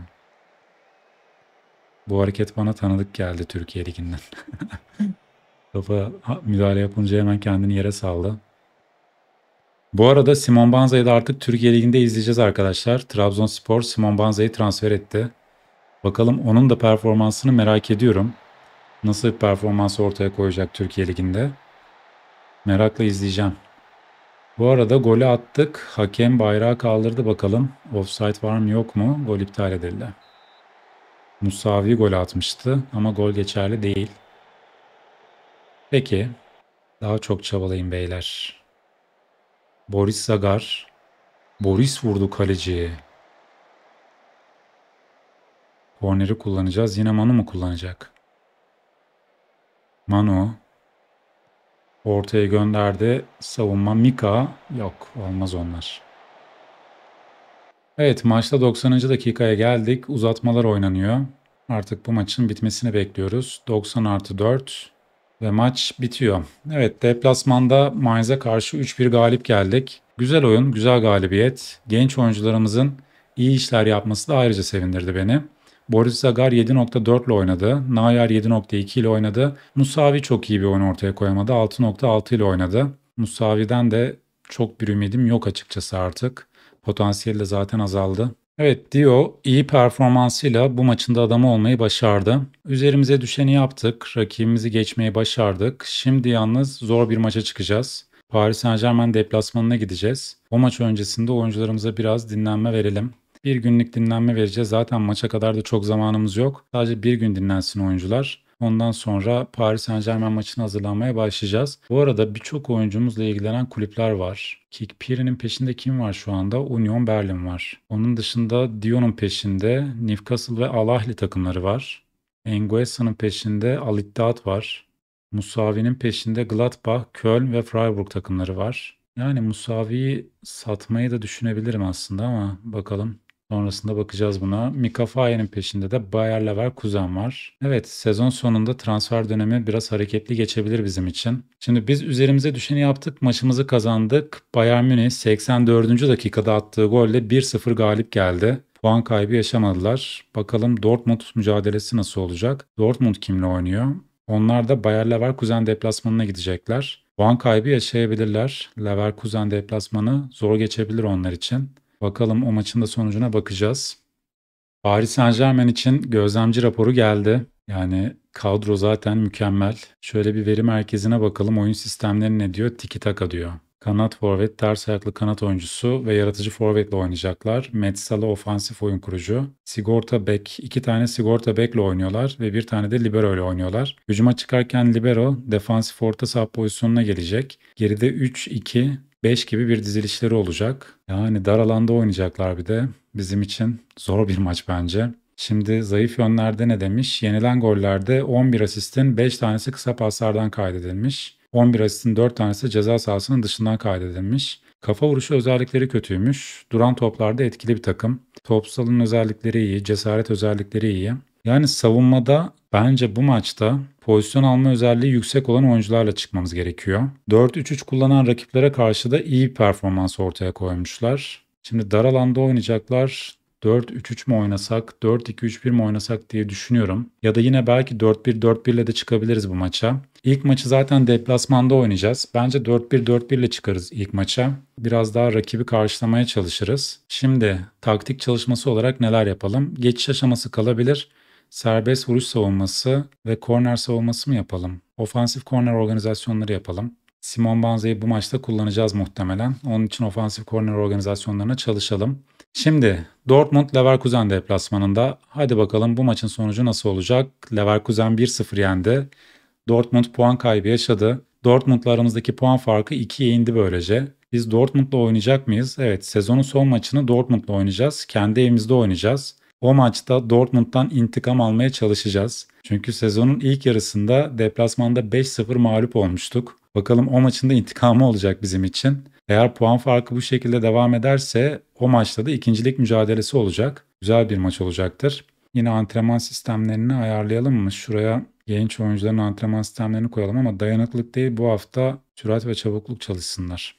Bu hareket bana tanıdık geldi Türkiye Ligi'nden. Kafa müdahale yapınca hemen kendini yere saldı. Bu arada Simon Banza'yı da artık Türkiye Ligi'nde izleyeceğiz arkadaşlar. Trabzonspor Simon Banza'yı transfer etti. Bakalım onun da performansını merak ediyorum. Nasıl bir performans ortaya koyacak Türkiye Ligi'nde. Merakla izleyeceğim. Bu arada golü attık. Hakem bayrağı kaldırdı bakalım. Offside var mı yok mu? Gol iptal edildi. Musavi gol atmıştı ama gol geçerli değil. Peki. Daha çok çabalayın beyler. Boris Zagar. Boris vurdu kaleciye. Korneri kullanacağız. Yine Manu mu kullanacak? Manu. Ortaya gönderdi. Savunma Mika. Yok olmaz onlar. Evet maçta 90. dakikaya geldik. Uzatmalar oynanıyor. Artık bu maçın bitmesini bekliyoruz. 90 artı 4 ve maç bitiyor. Evet deplasmanda Mainz'a karşı 3-1 galip geldik. Güzel oyun, güzel galibiyet. Genç oyuncularımızın iyi işler yapması da ayrıca sevindirdi beni. Boris Zagar 7.4 ile oynadı. Nayer 7.2 ile oynadı. Musavi çok iyi bir oyun ortaya koyamadı. 6.6 ile oynadı. Musavi'den de çok bir ümidim yok açıkçası artık. Potansiyeli de zaten azaldı. Evet Dio iyi performansıyla bu maçında adamı olmayı başardı. Üzerimize düşeni yaptık. Rakibimizi geçmeyi başardık. Şimdi yalnız zor bir maça çıkacağız. Paris Saint Germain deplasmanına gideceğiz. O maç öncesinde oyuncularımıza biraz dinlenme verelim. Bir günlük dinlenme vereceğiz. Zaten maça kadar da çok zamanımız yok. Sadece bir gün dinlensin oyuncular. Ondan sonra Paris Saint Germain maçına hazırlanmaya başlayacağız. Bu arada birçok oyuncumuzla ilgilenen kulüpler var. Kikpiri'nin peşinde kim var şu anda? Union Berlin var. Onun dışında Dion'un peşinde Newcastle ve Al Ahly takımları var. Enguesa'nın peşinde Al var. Musavi'nin peşinde Gladbach, Köln ve Freiburg takımları var. Yani Musavi'yi satmayı da düşünebilirim aslında ama bakalım. Sonrasında bakacağız buna. Mika Faye'nin peşinde de Bayer Leverkusen var. Evet sezon sonunda transfer dönemi biraz hareketli geçebilir bizim için. Şimdi biz üzerimize düşeni yaptık. Maçımızı kazandık. Bayern Münih 84. dakikada attığı golle 1-0 galip geldi. Puan kaybı yaşamadılar. Bakalım Dortmund mücadelesi nasıl olacak? Dortmund kimle oynuyor? Onlar da Bayer Leverkusen deplasmanına gidecekler. Puan kaybı yaşayabilirler. Leverkusen deplasmanı zor geçebilir onlar için. Bakalım o maçın da sonucuna bakacağız. Paris Saint Germain için gözlemci raporu geldi. Yani kadro zaten mükemmel. Şöyle bir veri merkezine bakalım. Oyun sistemleri ne diyor? Tiki taka diyor. Kanat forvet, ters ayaklı kanat oyuncusu ve yaratıcı forvetle oynayacaklar. Metsalı ofansif oyun kurucu. Sigorta bek, iki tane sigorta bekle oynuyorlar ve bir tane de libero ile oynuyorlar. Hücuma çıkarken libero defansif orta saha pozisyonuna gelecek. Geride 3-2 5 gibi bir dizilişleri olacak. Yani dar alanda oynayacaklar bir de. Bizim için zor bir maç bence. Şimdi zayıf yönlerde ne demiş? Yenilen gollerde 11 asistin 5 tanesi kısa paslardan kaydedilmiş. 11 asistin 4 tanesi ceza sahasının dışından kaydedilmiş. Kafa vuruşu özellikleri kötüymüş. Duran toplarda etkili bir takım. Topsalın özellikleri iyi, cesaret özellikleri iyi. Yani savunmada bence bu maçta pozisyon alma özelliği yüksek olan oyuncularla çıkmamız gerekiyor. 4-3-3 kullanan rakiplere karşı da iyi performans ortaya koymuşlar. Şimdi dar alanda oynayacaklar. 4-3-3 mü oynasak, 4-2-3-1 mi oynasak diye düşünüyorum. Ya da yine belki 4-1-4-1 ile de çıkabiliriz bu maça. İlk maçı zaten deplasmanda oynayacağız. Bence 4-1-4-1 ile çıkarız ilk maça. Biraz daha rakibi karşılamaya çalışırız. Şimdi taktik çalışması olarak neler yapalım? Geçiş aşaması kalabilir. Serbest vuruş savunması ve korner savunması mı yapalım? Ofansif korner organizasyonları yapalım. Simon Banza'yı bu maçta kullanacağız muhtemelen. Onun için ofansif korner organizasyonlarına çalışalım. Şimdi Dortmund Leverkusen deplasmanında hadi bakalım bu maçın sonucu nasıl olacak? Leverkusen 1-0 yendi. Dortmund puan kaybı yaşadı. Dortmund'la aramızdaki puan farkı 2'ye indi böylece. Biz Dortmund'la oynayacak mıyız? Evet sezonun son maçını Dortmund'la oynayacağız. Kendi evimizde oynayacağız. O maçta Dortmund'dan intikam almaya çalışacağız. Çünkü sezonun ilk yarısında deplasmanda 5-0 mağlup olmuştuk. Bakalım o maçın da intikamı olacak bizim için. Eğer puan farkı bu şekilde devam ederse o maçta da ikincilik mücadelesi olacak. Güzel bir maç olacaktır. Yine antrenman sistemlerini ayarlayalım mı? Şuraya genç oyuncuların antrenman sistemlerini koyalım ama dayanıklık değil bu hafta sürat ve çabukluk çalışsınlar.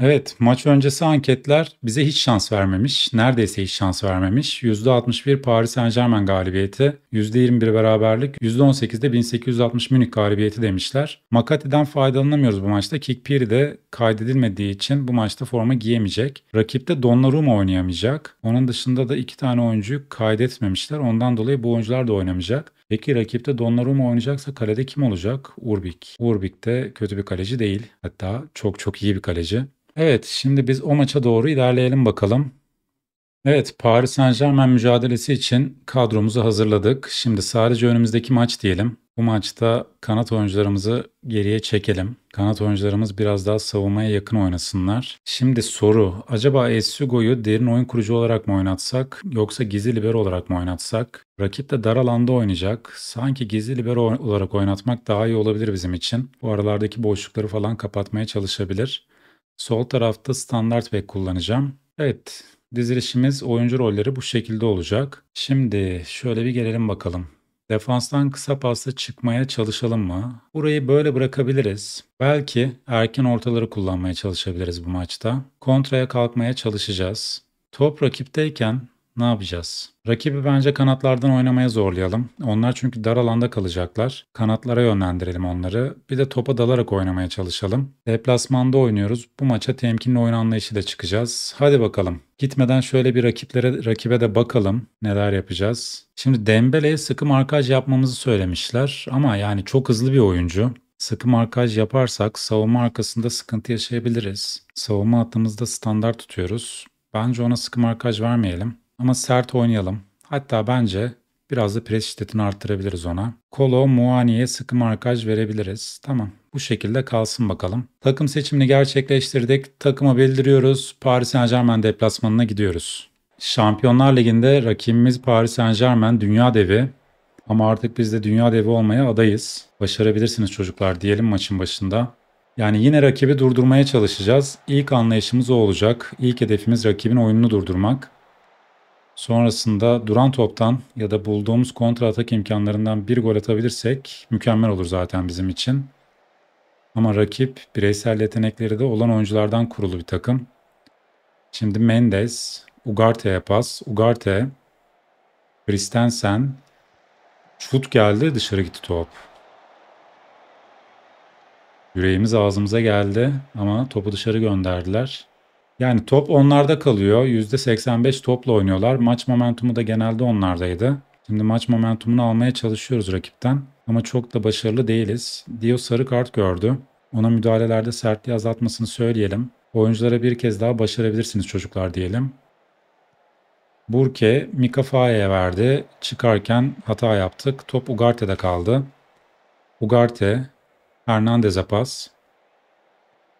Evet, maç öncesi anketler bize hiç şans vermemiş. Neredeyse hiç şans vermemiş. %61 Paris Saint-Germain galibiyeti, %21 beraberlik, %18'de 1860 Münih galibiyeti demişler. Makati'den faydalanamıyoruz bu maçta. Kikpiri de kaydedilmediği için bu maçta forma giyemeyecek. Rakipte Donnarumma oynayamayacak. Onun dışında da iki tane oyuncuyu kaydetmemişler. Ondan dolayı bu oyuncular da oynamayacak. Peki rakipte Donnarumma oynayacaksa kalede kim olacak? Urbik. Urbik de kötü bir kaleci değil. Hatta çok çok iyi bir kaleci. Evet, şimdi biz o maça doğru ilerleyelim bakalım. Evet, Paris Saint-Germain mücadelesi için kadromuzu hazırladık. Şimdi sadece önümüzdeki maç diyelim. Bu maçta kanat oyuncularımızı geriye çekelim. Kanat oyuncularımız biraz daha savunmaya yakın oynasınlar. Şimdi soru, acaba Esugo'yu derin oyun kurucu olarak mı oynatsak yoksa gizli libero olarak mı oynatsak? Rakip de dar alanda oynayacak. Sanki gizli libero olarak oynatmak daha iyi olabilir bizim için. Bu aralardaki boşlukları falan kapatmaya çalışabilir. Sol tarafta standart bek kullanacağım. Evet, dizilişimiz oyuncu rolleri bu şekilde olacak. Şimdi şöyle bir gelelim bakalım. Defanstan kısa pasla çıkmaya çalışalım mı? Burayı böyle bırakabiliriz. Belki erken ortaları kullanmaya çalışabiliriz bu maçta. Kontraya kalkmaya çalışacağız. Top rakipteyken ne yapacağız? Rakibi bence kanatlardan oynamaya zorlayalım. Onlar çünkü dar alanda kalacaklar. Kanatlara yönlendirelim onları. Bir de topa dalarak oynamaya çalışalım. Deplasmanda oynuyoruz. Bu maça temkinli oyun anlayışıyla çıkacağız. Hadi bakalım. Gitmeden şöyle bir rakiplere rakibe de bakalım neler yapacağız. Şimdi Dembele'ye sıkı markaj yapmamızı söylemişler ama yani çok hızlı bir oyuncu. Sıkı markaj yaparsak savunma arkasında sıkıntı yaşayabiliriz. Savunma hattımızda standart tutuyoruz. Bence ona sıkı markaj vermeyelim. Ama sert oynayalım. Hatta bence biraz da pres şiddetini arttırabiliriz ona. Kolo Muani'ye sıkı markaj verebiliriz. Tamam bu şekilde kalsın bakalım. Takım seçimini gerçekleştirdik. Takıma bildiriyoruz. Paris Saint Germain deplasmanına gidiyoruz. Şampiyonlar Ligi'nde rakibimiz Paris Saint Germain dünya devi. Ama artık biz de dünya devi olmaya adayız. Başarabilirsiniz çocuklar diyelim maçın başında. Yani yine rakibi durdurmaya çalışacağız. İlk anlayışımız o olacak. İlk hedefimiz rakibin oyununu durdurmak. Sonrasında duran toptan ya da bulduğumuz kontra atak imkanlarından bir gol atabilirsek mükemmel olur zaten bizim için. Ama rakip bireysel yetenekleri de olan oyunculardan kurulu bir takım. Şimdi Mendes, Ugarte'ye pas. Ugarte, Christensen, şut geldi dışarı gitti top. Yüreğimiz ağzımıza geldi ama topu dışarı gönderdiler. Yani top onlarda kalıyor. %85 topla oynuyorlar. Maç momentumu da genelde onlardaydı. Şimdi maç momentumunu almaya çalışıyoruz rakipten. Ama çok da başarılı değiliz. Dio sarı kart gördü. Ona müdahalelerde sertliği azaltmasını söyleyelim. Oyunculara bir kez daha başarabilirsiniz çocuklar diyelim. Burke Mika Faye'ye verdi. Çıkarken hata yaptık. Top Ugarte'de kaldı. Ugarte Hernandez'e pas.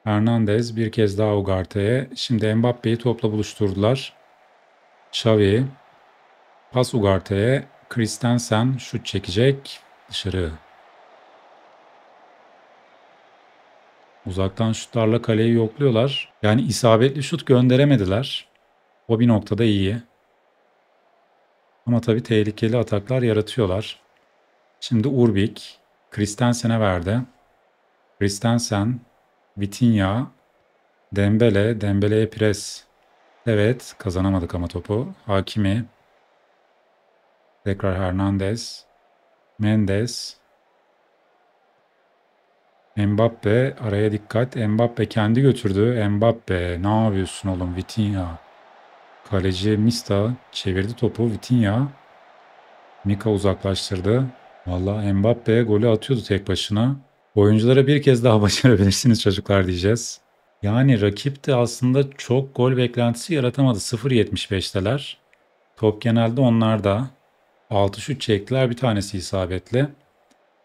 Hernandez bir kez daha Ugarte'ye. Şimdi Mbappe'yi topla buluşturdular. Xavi. Pas Ugarte'ye. Christensen şut çekecek. Dışarı. Uzaktan şutlarla kaleyi yokluyorlar. Yani isabetli şut gönderemediler. O bir noktada iyi. Ama tabii tehlikeli ataklar yaratıyorlar. Şimdi Urbik. Christensen'e verdi. Christensen, Vitinha, Dembele, Dembele'ye pres. Evet, kazanamadık ama topu. Hakimi, tekrar Hernandez, Mendes, Mbappe araya dikkat. Mbappe kendi götürdü. Mbappe ne yapıyorsun oğlum Vitinha? Kaleci Mista çevirdi topu. Vitinha Mika uzaklaştırdı. Valla Mbappe golü atıyordu tek başına. Oyunculara bir kez daha başarabilirsiniz çocuklar diyeceğiz. Yani rakip de aslında çok gol beklentisi yaratamadı. 0.75'teler. Top genelde onlarda. 6 şut çektiler bir tanesi isabetli.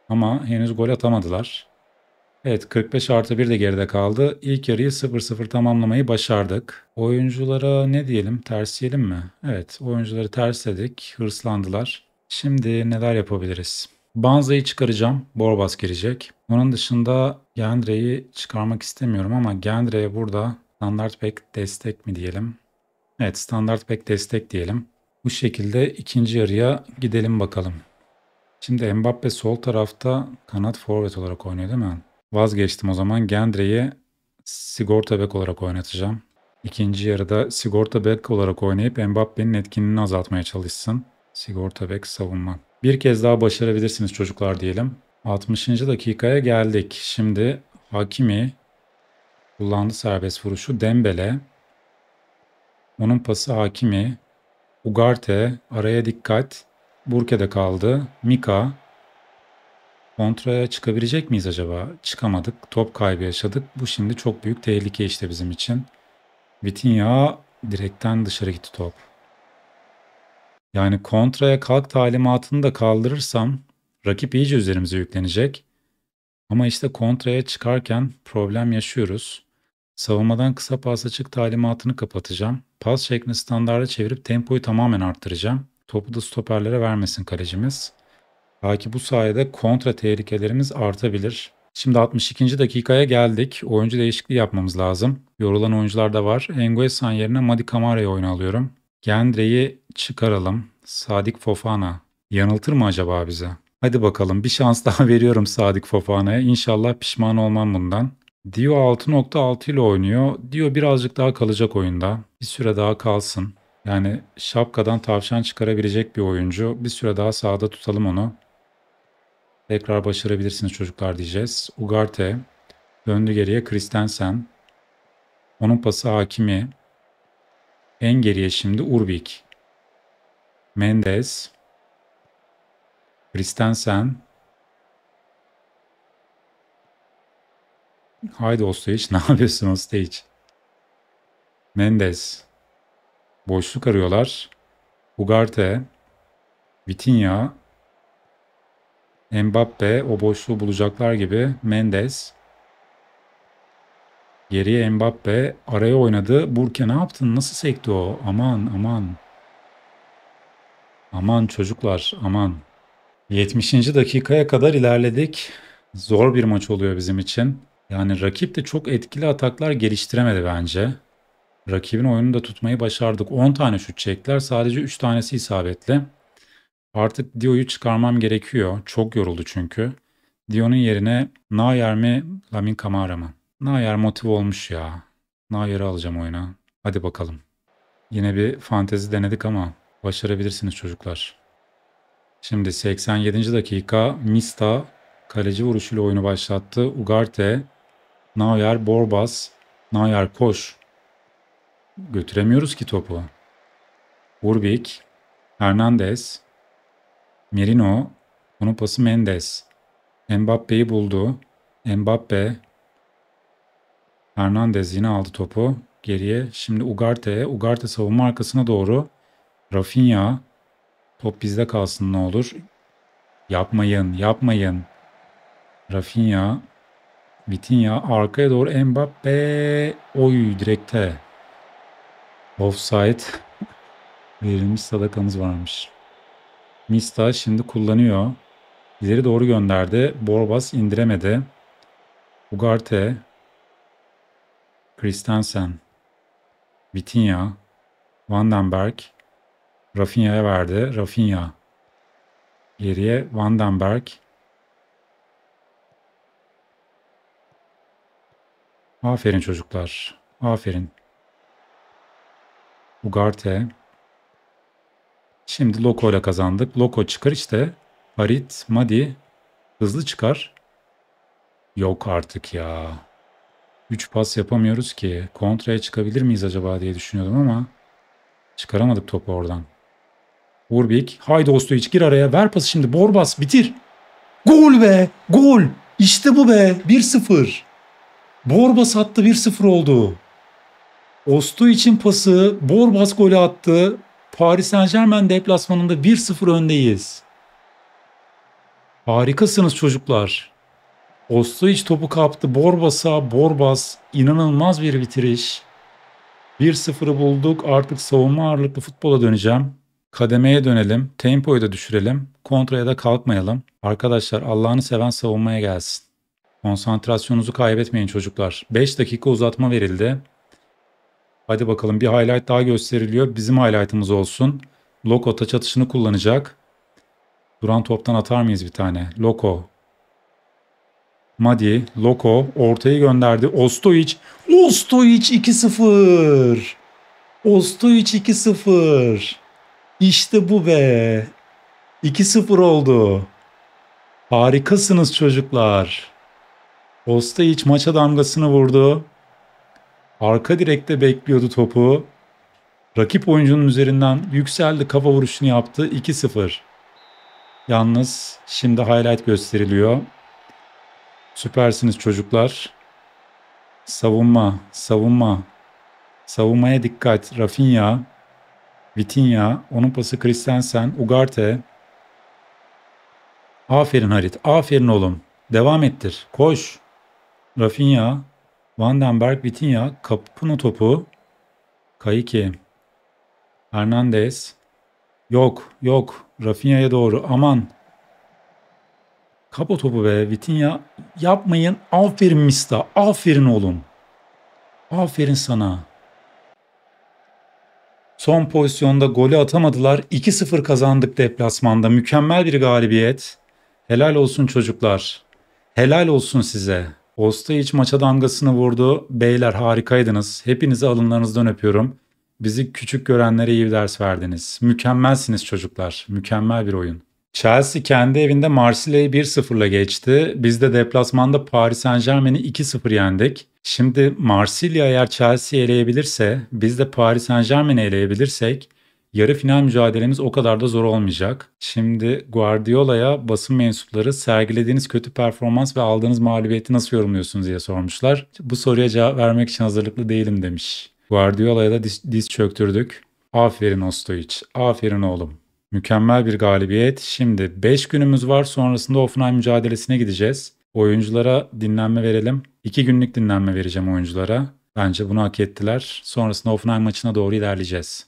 Ama henüz gol atamadılar. Evet 45 artı 1 de geride kaldı. İlk yarıyı 0-0 tamamlamayı başardık. Oyunculara ne diyelim tersleyelim mi? Evet oyuncuları tersledik. Hırslandılar. Şimdi neler yapabiliriz? Banza'yı çıkaracağım. Borbas girecek. Onun dışında Gendre'yi çıkarmak istemiyorum ama Gendre'ye burada standart pek destek mi diyelim? Evet standart pek destek diyelim. Bu şekilde ikinci yarıya gidelim bakalım. Şimdi Mbappe sol tarafta kanat forvet olarak oynuyor değil mi? Vazgeçtim o zaman. Gendre'yi sigorta bek olarak oynatacağım. İkinci yarıda sigorta bek olarak oynayıp Mbappe'nin etkinliğini azaltmaya çalışsın. Sigorta bek savunma. Bir kez daha başarabilirsiniz çocuklar diyelim. 60. dakikaya geldik. Şimdi Hakimi kullandı serbest vuruşu. Dembele. Onun pası Hakimi. Ugarte araya dikkat. Burke'de kaldı. Mika. Kontraya çıkabilecek miyiz acaba? Çıkamadık. Top kaybı yaşadık. Bu şimdi çok büyük tehlike işte bizim için. Vitinha direkten dışarı gitti top. Yani kontraya kalk talimatını da kaldırırsam rakip iyice üzerimize yüklenecek. Ama işte kontraya çıkarken problem yaşıyoruz. Savunmadan kısa pas açık talimatını kapatacağım. Pas şeklini standarda çevirip tempoyu tamamen arttıracağım. Topu da stoperlere vermesin kalecimiz. Belki bu sayede kontra tehlikelerimiz artabilir. Şimdi 62. dakikaya geldik. Oyuncu değişikliği yapmamız lazım. Yorulan oyuncular da var. Enguesan yerine Madi Kamara'yı oyuna alıyorum. Gendre'yi çıkaralım. Sadik Fofana. Yanıltır mı acaba bize? Hadi bakalım bir şans daha veriyorum Sadik Fofana'ya. İnşallah pişman olmam bundan. Dio 6.6 ile oynuyor. Dio birazcık daha kalacak oyunda. Bir süre daha kalsın. Yani şapkadan tavşan çıkarabilecek bir oyuncu. Bir süre daha sahada tutalım onu. Tekrar başarabilirsiniz çocuklar diyeceğiz. Ugarte döndü geriye Christensen. Onun pası Hakimi. En geriye şimdi Urbik. Mendes. Christensen. Haydi Ostojic ne yapıyorsun Ostojic? Mendes. Boşluk arıyorlar. Ugarte. Vitinha. Mbappe o boşluğu bulacaklar gibi. Mendes. Geriye Mbappe araya oynadı. Burke ne yaptın? Nasıl sekti o? Aman aman. Aman çocuklar aman. 70. dakikaya kadar ilerledik. Zor bir maç oluyor bizim için. Yani rakip de çok etkili ataklar geliştiremedi bence. Rakibin oyununu da tutmayı başardık. 10 tane şut çektiler. Sadece 3 tanesi isabetli. Artık Dio'yu çıkarmam gerekiyor. Çok yoruldu çünkü. Dio'nun yerine Nayer mi Lamin Kamara mı? Nayer motive olmuş ya. Nayer'i alacağım oyuna. Hadi bakalım. Yine bir fantezi denedik ama başarabilirsiniz çocuklar. Şimdi 87. dakika Mista kaleci vuruşuyla oyunu başlattı. Ugarte Neuer, Borbas. Neuer koş. Götüremiyoruz ki topu. Urbik. Hernandez. Merino. Bunun pası Mendes. Mbappe'yi buldu. Mbappe. Hernandez yine aldı topu. Geriye şimdi Ugarte. Ugarte savunma arkasına doğru. Rafinha. Top bizde kalsın ne olur. Yapmayın, yapmayın. Rafinha. Vitinha arkaya doğru Mbappe. Oy direkte. Offside. Verilmiş sadakamız varmış. Mista şimdi kullanıyor. İleri doğru gönderdi. Borbas indiremedi. Ugarte. Christensen. Vitinha. Vandenberg. Rafinha'ya verdi. Rafinha. Geriye Vandenberg. Aferin çocuklar. Aferin. Ugarte. Şimdi Loko ile kazandık. Loko çıkar işte. Harit, Madi. Hızlı çıkar. Yok artık ya. 3 pas yapamıyoruz ki. Kontraya çıkabilir miyiz acaba diye düşünüyordum ama çıkaramadık topu oradan. Urbik. Haydi Ostoyic gir araya. Ver pası şimdi. Borbas bitir. Gol be. Gol. İşte bu be. 1-0. Borbas attı 1-0 oldu. Ostoyic'in pası. Borbas golü attı. Paris Saint Germain deplasmanında 1-0 öndeyiz. Harikasınız çocuklar. Ostoyic topu kaptı. Borbas'a Borbas inanılmaz bir bitiriş. 1-0'ı bulduk. Artık savunma ağırlıklı futbola döneceğim. Kademeye dönelim. Tempoyu da düşürelim. Kontraya da kalkmayalım. Arkadaşlar Allah'ını seven savunmaya gelsin. Konsantrasyonunuzu kaybetmeyin çocuklar. 5 dakika uzatma verildi. Hadi bakalım bir highlight daha gösteriliyor. Bizim highlight'ımız olsun. Loko taç atışını kullanacak. Duran toptan atar mıyız bir tane? Loko. Madi, Loko ortayı gönderdi. Ostoyic. Ostoyic 2-0. Ostoyic 2-0. İşte bu be. 2-0 oldu. Harikasınız çocuklar. Ostoyic maça damgasını vurdu. Arka direkte bekliyordu topu. Rakip oyuncunun üzerinden yükseldi kafa vuruşunu yaptı 2-0. Yalnız şimdi highlight gösteriliyor. Süpersiniz çocuklar. Savunma, savunma. Savunmaya dikkat. Rafinha, Vitinha, onun pası Christensen, Ugarte. Aferin Harit, aferin oğlum. Devam ettir, koş. Rafinha, Vandenberg, Vitinha, kapının topu. Kayiki. Hernandez. Yok, yok. Rafinha'ya doğru. Aman. Kapa topu be. Vitinha yapmayın. Aferin Mista. Aferin oğlum. Aferin sana. Son pozisyonda golü atamadılar. 2-0 kazandık deplasmanda. Mükemmel bir galibiyet. Helal olsun çocuklar. Helal olsun size. Osta maça damgasını vurdu. Beyler harikaydınız. Hepinizi alınlarınızdan öpüyorum. Bizi küçük görenlere iyi bir ders verdiniz. Mükemmelsiniz çocuklar. Mükemmel bir oyun. Chelsea kendi evinde Marsilya'yı 1-0'la geçti. Biz de deplasmanda Paris Saint Germain'i 2-0 yendik. Şimdi Marsilya eğer Chelsea'yi eleyebilirse, biz de Paris Saint Germain'i eleyebilirsek yarı final mücadelemiz o kadar da zor olmayacak. Şimdi Guardiola'ya basın mensupları sergilediğiniz kötü performans ve aldığınız mağlubiyeti nasıl yorumluyorsunuz diye sormuşlar. Bu soruya cevap vermek için hazırlıklı değilim demiş. Guardiola'ya da diz, diz çöktürdük. Aferin Ostoyic, aferin oğlum. Mükemmel bir galibiyet. Şimdi 5 günümüz var sonrasında Offenheim mücadelesine gideceğiz. Oyunculara dinlenme verelim. 2 günlük dinlenme vereceğim oyunculara. Bence bunu hak ettiler. Sonrasında Offenheim maçına doğru ilerleyeceğiz.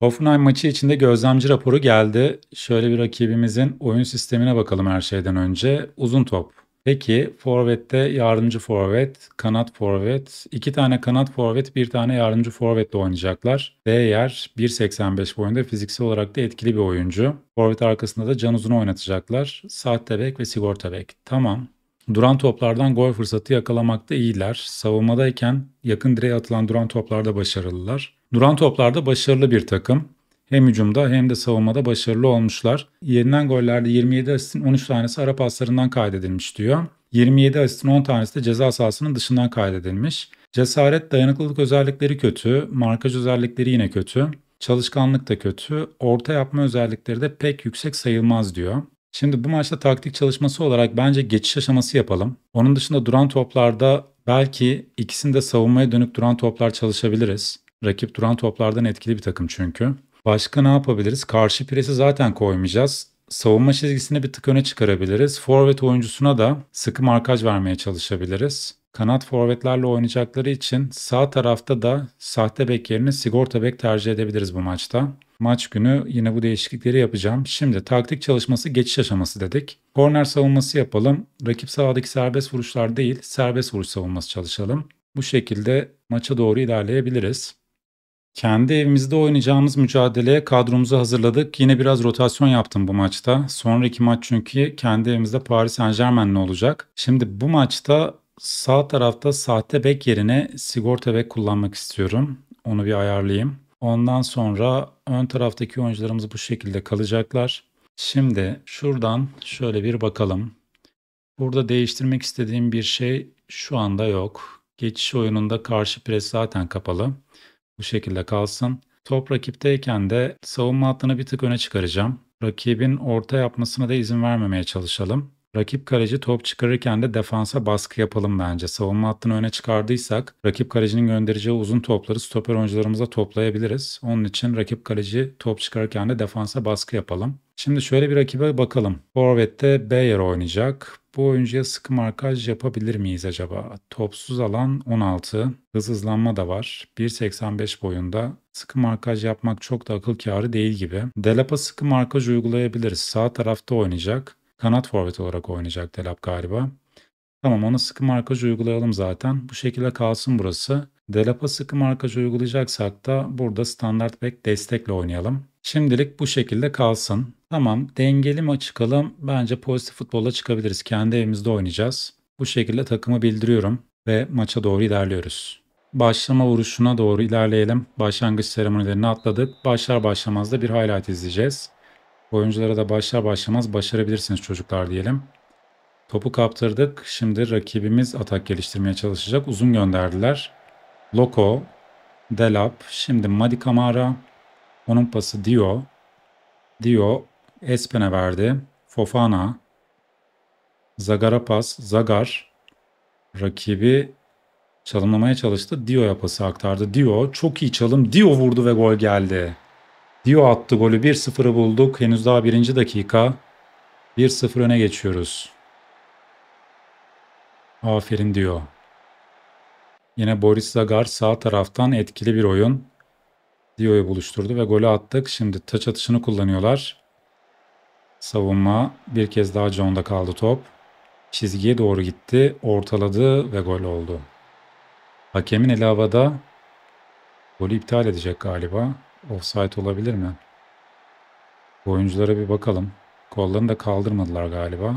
Hoffenheim maçı içinde gözlemci raporu geldi. Şöyle bir rakibimizin oyun sistemine bakalım her şeyden önce. Uzun top. Peki forvette yardımcı forvet, kanat forvet, iki tane kanat forvet, bir tane yardımcı forvetle oynayacaklar. Değer 1.85 boyunda fiziksel olarak da etkili bir oyuncu. Forvet arkasında da can uzunu oynatacaklar. Sahte bek ve sigorta bek. Tamam. Duran toplardan gol fırsatı yakalamakta iyiler. Savunmadayken yakın direğe atılan duran toplarda başarılılar. Duran toplarda başarılı bir takım. Hem hücumda hem de savunmada başarılı olmuşlar. Yenilen gollerde 27 asistin 13 tanesi ara paslarından kaydedilmiş diyor. 27 asistin 10 tanesi de ceza sahasının dışından kaydedilmiş. Cesaret, dayanıklılık özellikleri kötü, markaj özellikleri yine kötü, çalışkanlık da kötü, orta yapma özellikleri de pek yüksek sayılmaz diyor. Şimdi bu maçta taktik çalışması olarak bence geçiş aşaması yapalım. Onun dışında duran toplarda belki ikisinde savunmaya dönük duran toplar çalışabiliriz. Rakip duran toplardan etkili bir takım çünkü. Başka ne yapabiliriz? Karşı presi zaten koymayacağız. Savunma çizgisini bir tık öne çıkarabiliriz. Forvet oyuncusuna da sıkı markaj vermeye çalışabiliriz. Kanat forvetlerle oynayacakları için sağ tarafta da sahte bek yerine sigorta bek tercih edebiliriz bu maçta. Maç günü yine bu değişiklikleri yapacağım. Şimdi taktik çalışması geçiş aşaması dedik. Korner savunması yapalım. Rakip sahadaki serbest vuruşlar değil, serbest vuruş savunması çalışalım. Bu şekilde maça doğru ilerleyebiliriz. Kendi evimizde oynayacağımız mücadeleye kadromuzu hazırladık. Yine biraz rotasyon yaptım bu maçta. Sonraki maç çünkü kendi evimizde Paris Saint Germain'le olacak. Şimdi bu maçta sağ tarafta sahte bek yerine sigorta bek kullanmak istiyorum. Onu bir ayarlayayım. Ondan sonra ön taraftaki oyuncularımız bu şekilde kalacaklar. Şimdi şuradan şöyle bir bakalım. Burada değiştirmek istediğim bir şey şu anda yok. Geçiş oyununda karşı pres zaten kapalı. Bu şekilde kalsın. Top rakipteyken de savunma hattını bir tık öne çıkaracağım. Rakibin orta yapmasına da izin vermemeye çalışalım. Rakip kaleci top çıkarırken de defansa baskı yapalım bence. Savunma hattını öne çıkardıysak rakip kalecinin göndereceği uzun topları stoper oyuncularımıza toplayabiliriz. Onun için rakip kaleci top çıkarırken de defansa baskı yapalım. Şimdi şöyle bir rakibe bakalım. Forvet'te B yer oynayacak. Bu oyuncuya sıkı markaj yapabilir miyiz acaba? Topsuz alan 16. Hız hızlanma da var. 1.85 boyunda. Sıkı markaj yapmak çok da akıl kârı değil gibi. Delap'a sıkı markaj uygulayabiliriz. Sağ tarafta oynayacak. Kanat forvet olarak oynayacak Delap galiba. Tamam ona sıkı markaj uygulayalım zaten. Bu şekilde kalsın burası. Delap'a sıkı markaj uygulayacaksak da burada standart back destekle oynayalım. Şimdilik bu şekilde kalsın. Tamam dengeli mi çıkalım? Bence pozitif futbolla çıkabiliriz. Kendi evimizde oynayacağız. Bu şekilde takımı bildiriyorum ve maça doğru ilerliyoruz. Başlama vuruşuna doğru ilerleyelim. Başlangıç seremonilerini atladık. Başlar başlamaz da bir highlight izleyeceğiz. Oyunculara da başlar başlamaz başarabilirsiniz çocuklar diyelim. Topu kaptırdık. Şimdi rakibimiz atak geliştirmeye çalışacak. Uzun gönderdiler. Loco, Delap, şimdi Madi Kamara, onun pası Dio. Dio Espen'e verdi. Fofana, Zagar'a pas, Zagar rakibi çalımlamaya çalıştı. Dio'ya pası aktardı. Dio çok iyi çalım. Dio vurdu ve gol geldi. Dio attı golü 1-0'ı bulduk. Henüz daha birinci dakika. 1-0 öne geçiyoruz. Aferin Dio. Yine Boris Zagar sağ taraftan etkili bir oyun. Dio'yu buluşturdu ve golü attık. Şimdi taç atışını kullanıyorlar. Savunma bir kez daha John'da kaldı top. Çizgiye doğru gitti, ortaladı ve gol oldu. Hakemin eli havada. Golü iptal edecek galiba. Offside olabilir mi? oyunculara bir bakalım. Kollarını da kaldırmadılar galiba.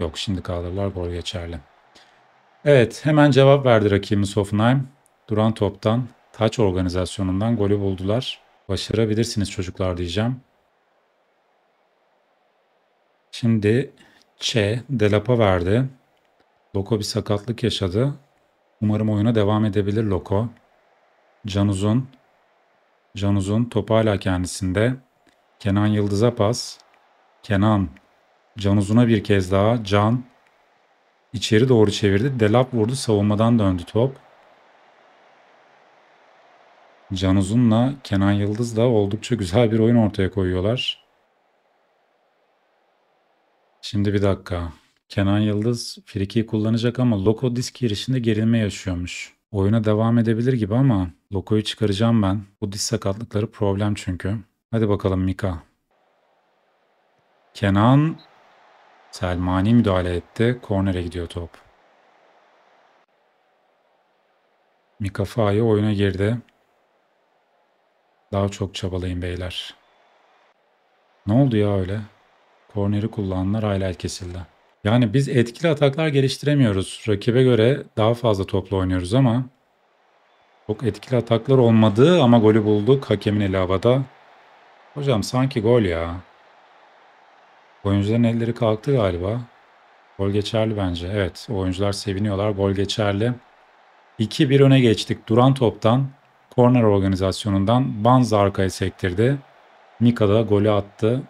Yok şimdi kaldırdılar gol geçerli. Evet hemen cevap verdi rakibimiz Hoffenheim. Duran toptan, taç organizasyonundan golü buldular. Başarabilirsiniz çocuklar diyeceğim. Şimdi Çe Delap'a verdi. Loko bir sakatlık yaşadı. Umarım oyuna devam edebilir Loko. Can Uzun Can Uzun top hala kendisinde. Kenan Yıldız'a pas. Kenan Can Uzun'a bir kez daha. Can içeri doğru çevirdi. Delap vurdu. Savunmadan döndü top. Can Uzun'la Kenan Yıldız da oldukça güzel bir oyun ortaya koyuyorlar. Şimdi bir dakika. Kenan Yıldız friki kullanacak ama Loko disk girişinde gerilme yaşıyormuş. Oyuna devam edebilir gibi ama Loko'yu çıkaracağım ben. Bu diz sakatlıkları problem çünkü. Hadi bakalım Mika. Kenan Selmani müdahale etti. Kornere gidiyor top. Mika Faye oyuna girdi. Daha çok çabalayın beyler. Ne oldu ya öyle? Korneri kullananlar highlight kesildi. Yani biz etkili ataklar geliştiremiyoruz. Rakibe göre daha fazla toplu oynuyoruz ama çok etkili ataklar olmadı ama golü bulduk. Hakemin eli havada. Hocam sanki gol ya. Oyuncuların elleri kalktı galiba. Gol geçerli bence. Evet oyuncular seviniyorlar. Gol geçerli. 2-1 öne geçtik. Duran toptan korner organizasyonundan Banza arkaya sektirdi. Mika da golü attı.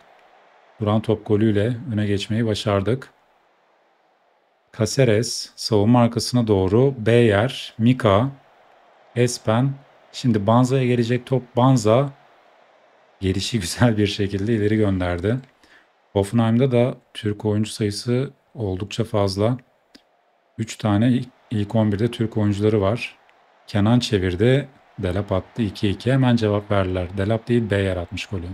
Duran top golüyle öne geçmeyi başardık. Caceres savunma arkasına doğru Beyer, Mika, Espen. Şimdi Banza'ya gelecek top Banza gelişi güzel bir şekilde ileri gönderdi. Hoffenheim'da da Türk oyuncu sayısı oldukça fazla. 3 tane ilk 11'de Türk oyuncuları var. Kenan çevirdi. Delap attı 2-2. Hemen cevap verdiler. Delap değil Beyer atmış golü.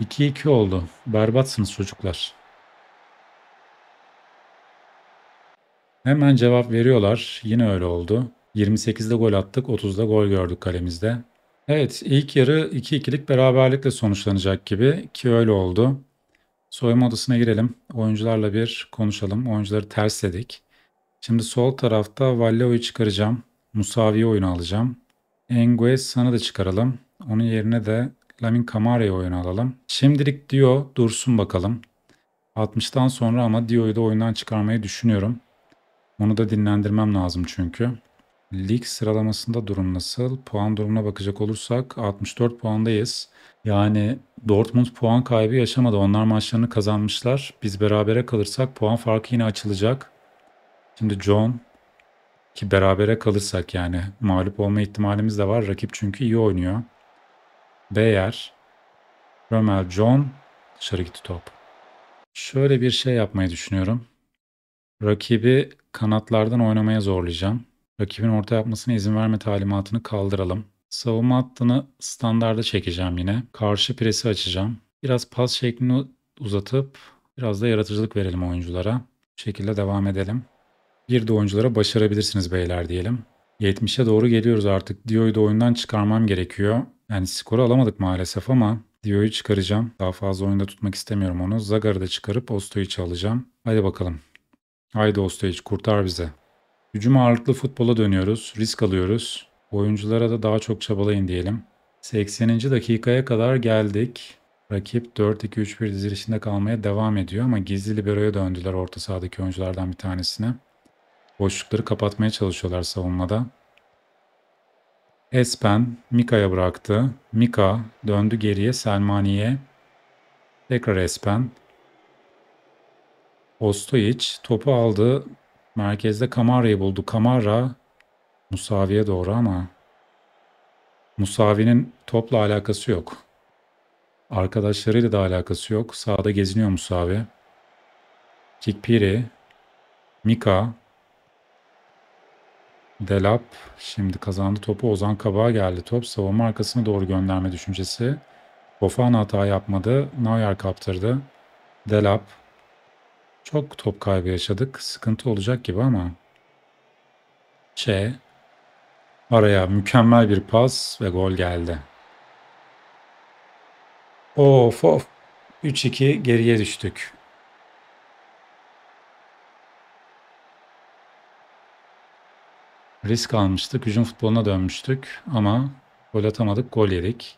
2-2 oldu. Berbatsınız çocuklar. Hemen cevap veriyorlar. Yine öyle oldu. 28'de gol attık, 30'da gol gördük kalemizde. Evet, ilk yarı 2-2'lik beraberlikle sonuçlanacak gibi ki öyle oldu. Soyunma odasına girelim. Oyuncularla bir konuşalım. Oyuncuları tersledik. Şimdi sol tarafta Valleo'yu çıkaracağım. Musavi'yi oyuna alacağım. Engues sana da çıkaralım. Onun yerine de Lamin Kamara'yı oyuna alalım. Şimdilik Dio dursun bakalım. 60'tan sonra ama Dio'yu da oyundan çıkarmayı düşünüyorum. Onu da dinlendirmem lazım çünkü. Lig sıralamasında durum nasıl? Puan durumuna bakacak olursak 64 puandayız. Yani Dortmund puan kaybı yaşamadı. Onlar maçlarını kazanmışlar. Biz berabere kalırsak puan farkı yine açılacak. Şimdi John ki berabere kalırsak yani mağlup olma ihtimalimiz de var. Rakip çünkü iyi oynuyor. Beyer, Römel, John dışarı gitti top. Şöyle bir şey yapmayı düşünüyorum. Rakibi kanatlardan oynamaya zorlayacağım. Rakibin orta yapmasına izin verme talimatını kaldıralım. Savunma hattını standarda çekeceğim yine. Karşı presi açacağım. Biraz pas şeklini uzatıp biraz da yaratıcılık verelim oyunculara. Bu şekilde devam edelim. Bir de oyunculara başarabilirsiniz beyler diyelim. 70'e doğru geliyoruz artık. Dio'yu da oyundan çıkarmam gerekiyor. Yani skoru alamadık maalesef ama Dio'yu çıkaracağım. Daha fazla oyunda tutmak istemiyorum onu. Zagar'ı da çıkarıp Ostoyic'i alacağım. Hadi bakalım. Haydi Ostoyic kurtar bize. Hücum ağırlıklı futbola dönüyoruz. Risk alıyoruz. Oyunculara da daha çok çabalayın diyelim. 80. dakikaya kadar geldik. Rakip 4-2-3-1 dizilişinde kalmaya devam ediyor ama gizli liberoya döndüler orta sahadaki oyunculardan bir tanesine. Boşlukları kapatmaya çalışıyorlar savunmada. Espen Mika'ya bıraktı. Mika döndü geriye Selmani'ye. Tekrar Espen. Ostoyic topu aldı. Merkezde Kamara'yı buldu. Kamara Musavi'ye doğru ama Musavi'nin topla alakası yok. Arkadaşlarıyla da alakası yok. Sağda geziniyor Musavi. Kikpiri, Mika, Delap şimdi kazandı topu. Ozan Kabak'a geldi top. Savunma arkasına doğru gönderme düşüncesi. Fofana hata yapmadı. Neuer kaptırdı. Delap. Çok top kaybı yaşadık. Sıkıntı olacak gibi ama. Çe. Araya mükemmel bir pas ve gol geldi. Of of. 3-2 geriye düştük. Risk almıştık. Hücum futboluna dönmüştük. Ama gol atamadık. Gol yedik.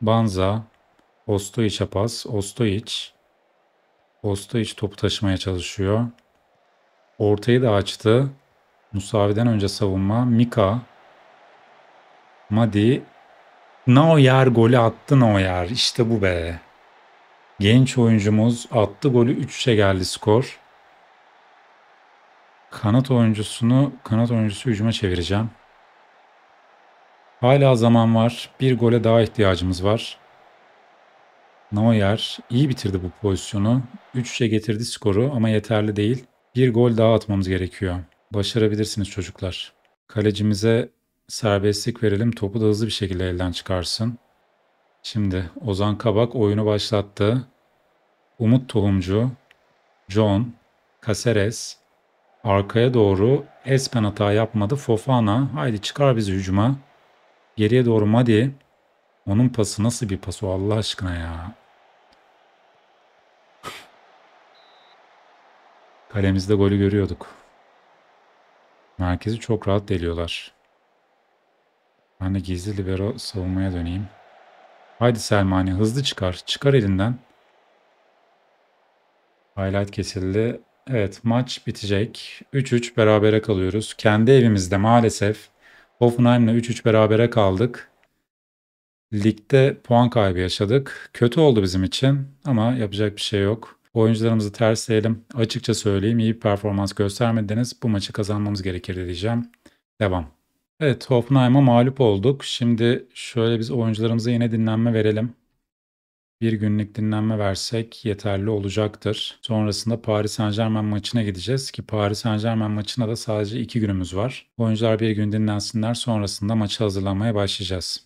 Banza. Ostoiç'e pas. Ostoiç. Ostoiç topu taşımaya çalışıyor. Ortayı da açtı. Musavi'den önce savunma. Mika. Madi. Neuer golü attı Neuer. İşte bu be. Genç oyuncumuz attı golü 3'e geldi skor. Kanat oyuncusunu kanat oyuncusu hücuma çevireceğim. Hala zaman var. Bir gole daha ihtiyacımız var. Neuer iyi bitirdi bu pozisyonu. 3-3'e getirdi skoru ama yeterli değil. Bir gol daha atmamız gerekiyor. Başarabilirsiniz çocuklar. Kalecimize serbestlik verelim. Topu da hızlı bir şekilde elden çıkarsın. Şimdi Ozan Kabak oyunu başlattı. Umut Tohumcu, John, Caceres, Arkaya doğru Espen hata yapmadı. Fofana haydi çıkar bizi hücuma. Geriye doğru Madi. Onun pası nasıl bir pas o Allah aşkına ya. Kalemizde golü görüyorduk. Merkezi çok rahat deliyorlar. Ben de gizli libero savunmaya döneyim. Haydi Selmani hızlı çıkar. Çıkar elinden. Highlight kesildi. Evet maç bitecek. 3-3 berabere kalıyoruz. Kendi evimizde maalesef Hoffenheim'le 3-3 berabere kaldık. Ligde puan kaybı yaşadık. Kötü oldu bizim için ama yapacak bir şey yok. Oyuncularımızı tersleyelim. Açıkça söyleyeyim iyi performans göstermediniz. Bu maçı kazanmamız gerekir diyeceğim. Devam. Evet Hoffenheim'a mağlup olduk. Şimdi şöyle biz oyuncularımıza yine dinlenme verelim. Bir günlük dinlenme versek yeterli olacaktır. Sonrasında Paris Saint Germain maçına gideceğiz ki Paris Saint Germain maçına da sadece iki günümüz var. Oyuncular bir gün dinlensinler sonrasında maçı hazırlamaya başlayacağız.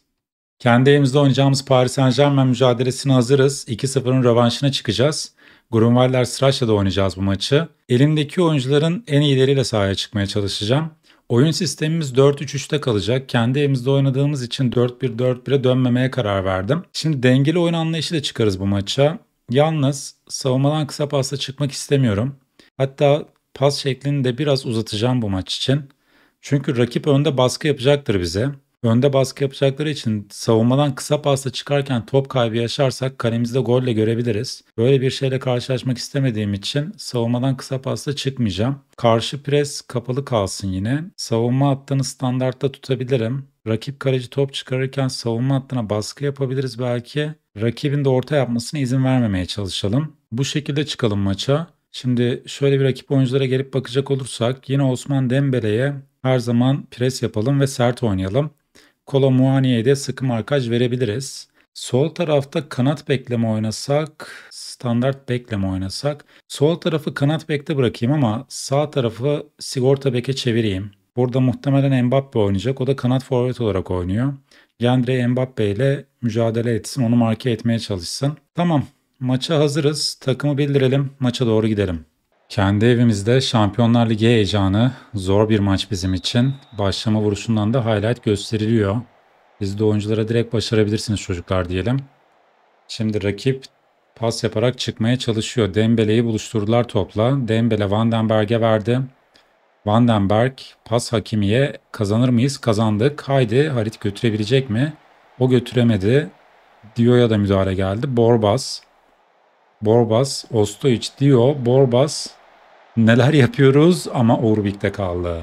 Kendi evimizde oynayacağımız Paris Saint Germain mücadelesine hazırız. 2-0'ın rövanşına çıkacağız. Grunwalder Sraç'la oynayacağız bu maçı. Elimdeki oyuncuların en iyileriyle sahaya çıkmaya çalışacağım. Oyun sistemimiz 4-3-3'te kalacak. Kendi evimizde oynadığımız için 4-1-4-1'e dönmemeye karar verdim. Şimdi dengeli oyun anlayışı da çıkarız bu maça. Yalnız savunmadan kısa pasla çıkmak istemiyorum. Hatta pas şeklini de biraz uzatacağım bu maç için. Çünkü rakip önde baskı yapacaktır bize. Önde baskı yapacakları için savunmadan kısa pasla çıkarken top kaybı yaşarsak kalemizde golle görebiliriz. Böyle bir şeyle karşılaşmak istemediğim için savunmadan kısa pasla çıkmayacağım. Karşı pres kapalı kalsın yine. Savunma hattını standartta tutabilirim. Rakip kaleci top çıkarırken savunma hattına baskı yapabiliriz belki. Rakibin de orta yapmasına izin vermemeye çalışalım. Bu şekilde çıkalım maça. Şimdi şöyle bir rakip oyunculara gelip bakacak olursak yine Osman Dembele'ye her zaman pres yapalım ve sert oynayalım. Kolo Muaniye'ye de sıkı markaj verebiliriz. Sol tarafta kanat bekleme oynasak, standart bekleme oynasak. Sol tarafı kanat bekte bırakayım ama sağ tarafı sigorta beke çevireyim. Burada muhtemelen Mbappe oynayacak. O da kanat forvet olarak oynuyor. Gendre Mbappe ile mücadele etsin, onu marke etmeye çalışsın. Tamam, maça hazırız. Takımı bildirelim, maça doğru gidelim. Kendi evimizde Şampiyonlar Ligi heyecanı zor bir maç bizim için. Başlama vuruşundan da highlight gösteriliyor. Biz de oyunculara direkt başarabilirsiniz çocuklar diyelim. Şimdi rakip pas yaparak çıkmaya çalışıyor. Dembele'yi buluşturdular topla. Dembele Vandenberg'e verdi. Vandenberg pas Hakimi'ye kazanır mıyız? Kazandık. Haydi Harit götürebilecek mi? O götüremedi. Dio'ya da müdahale geldi. Borbas. Borbas, Ostoic, Dio, Borbas neler yapıyoruz ama Urbik'te kaldı.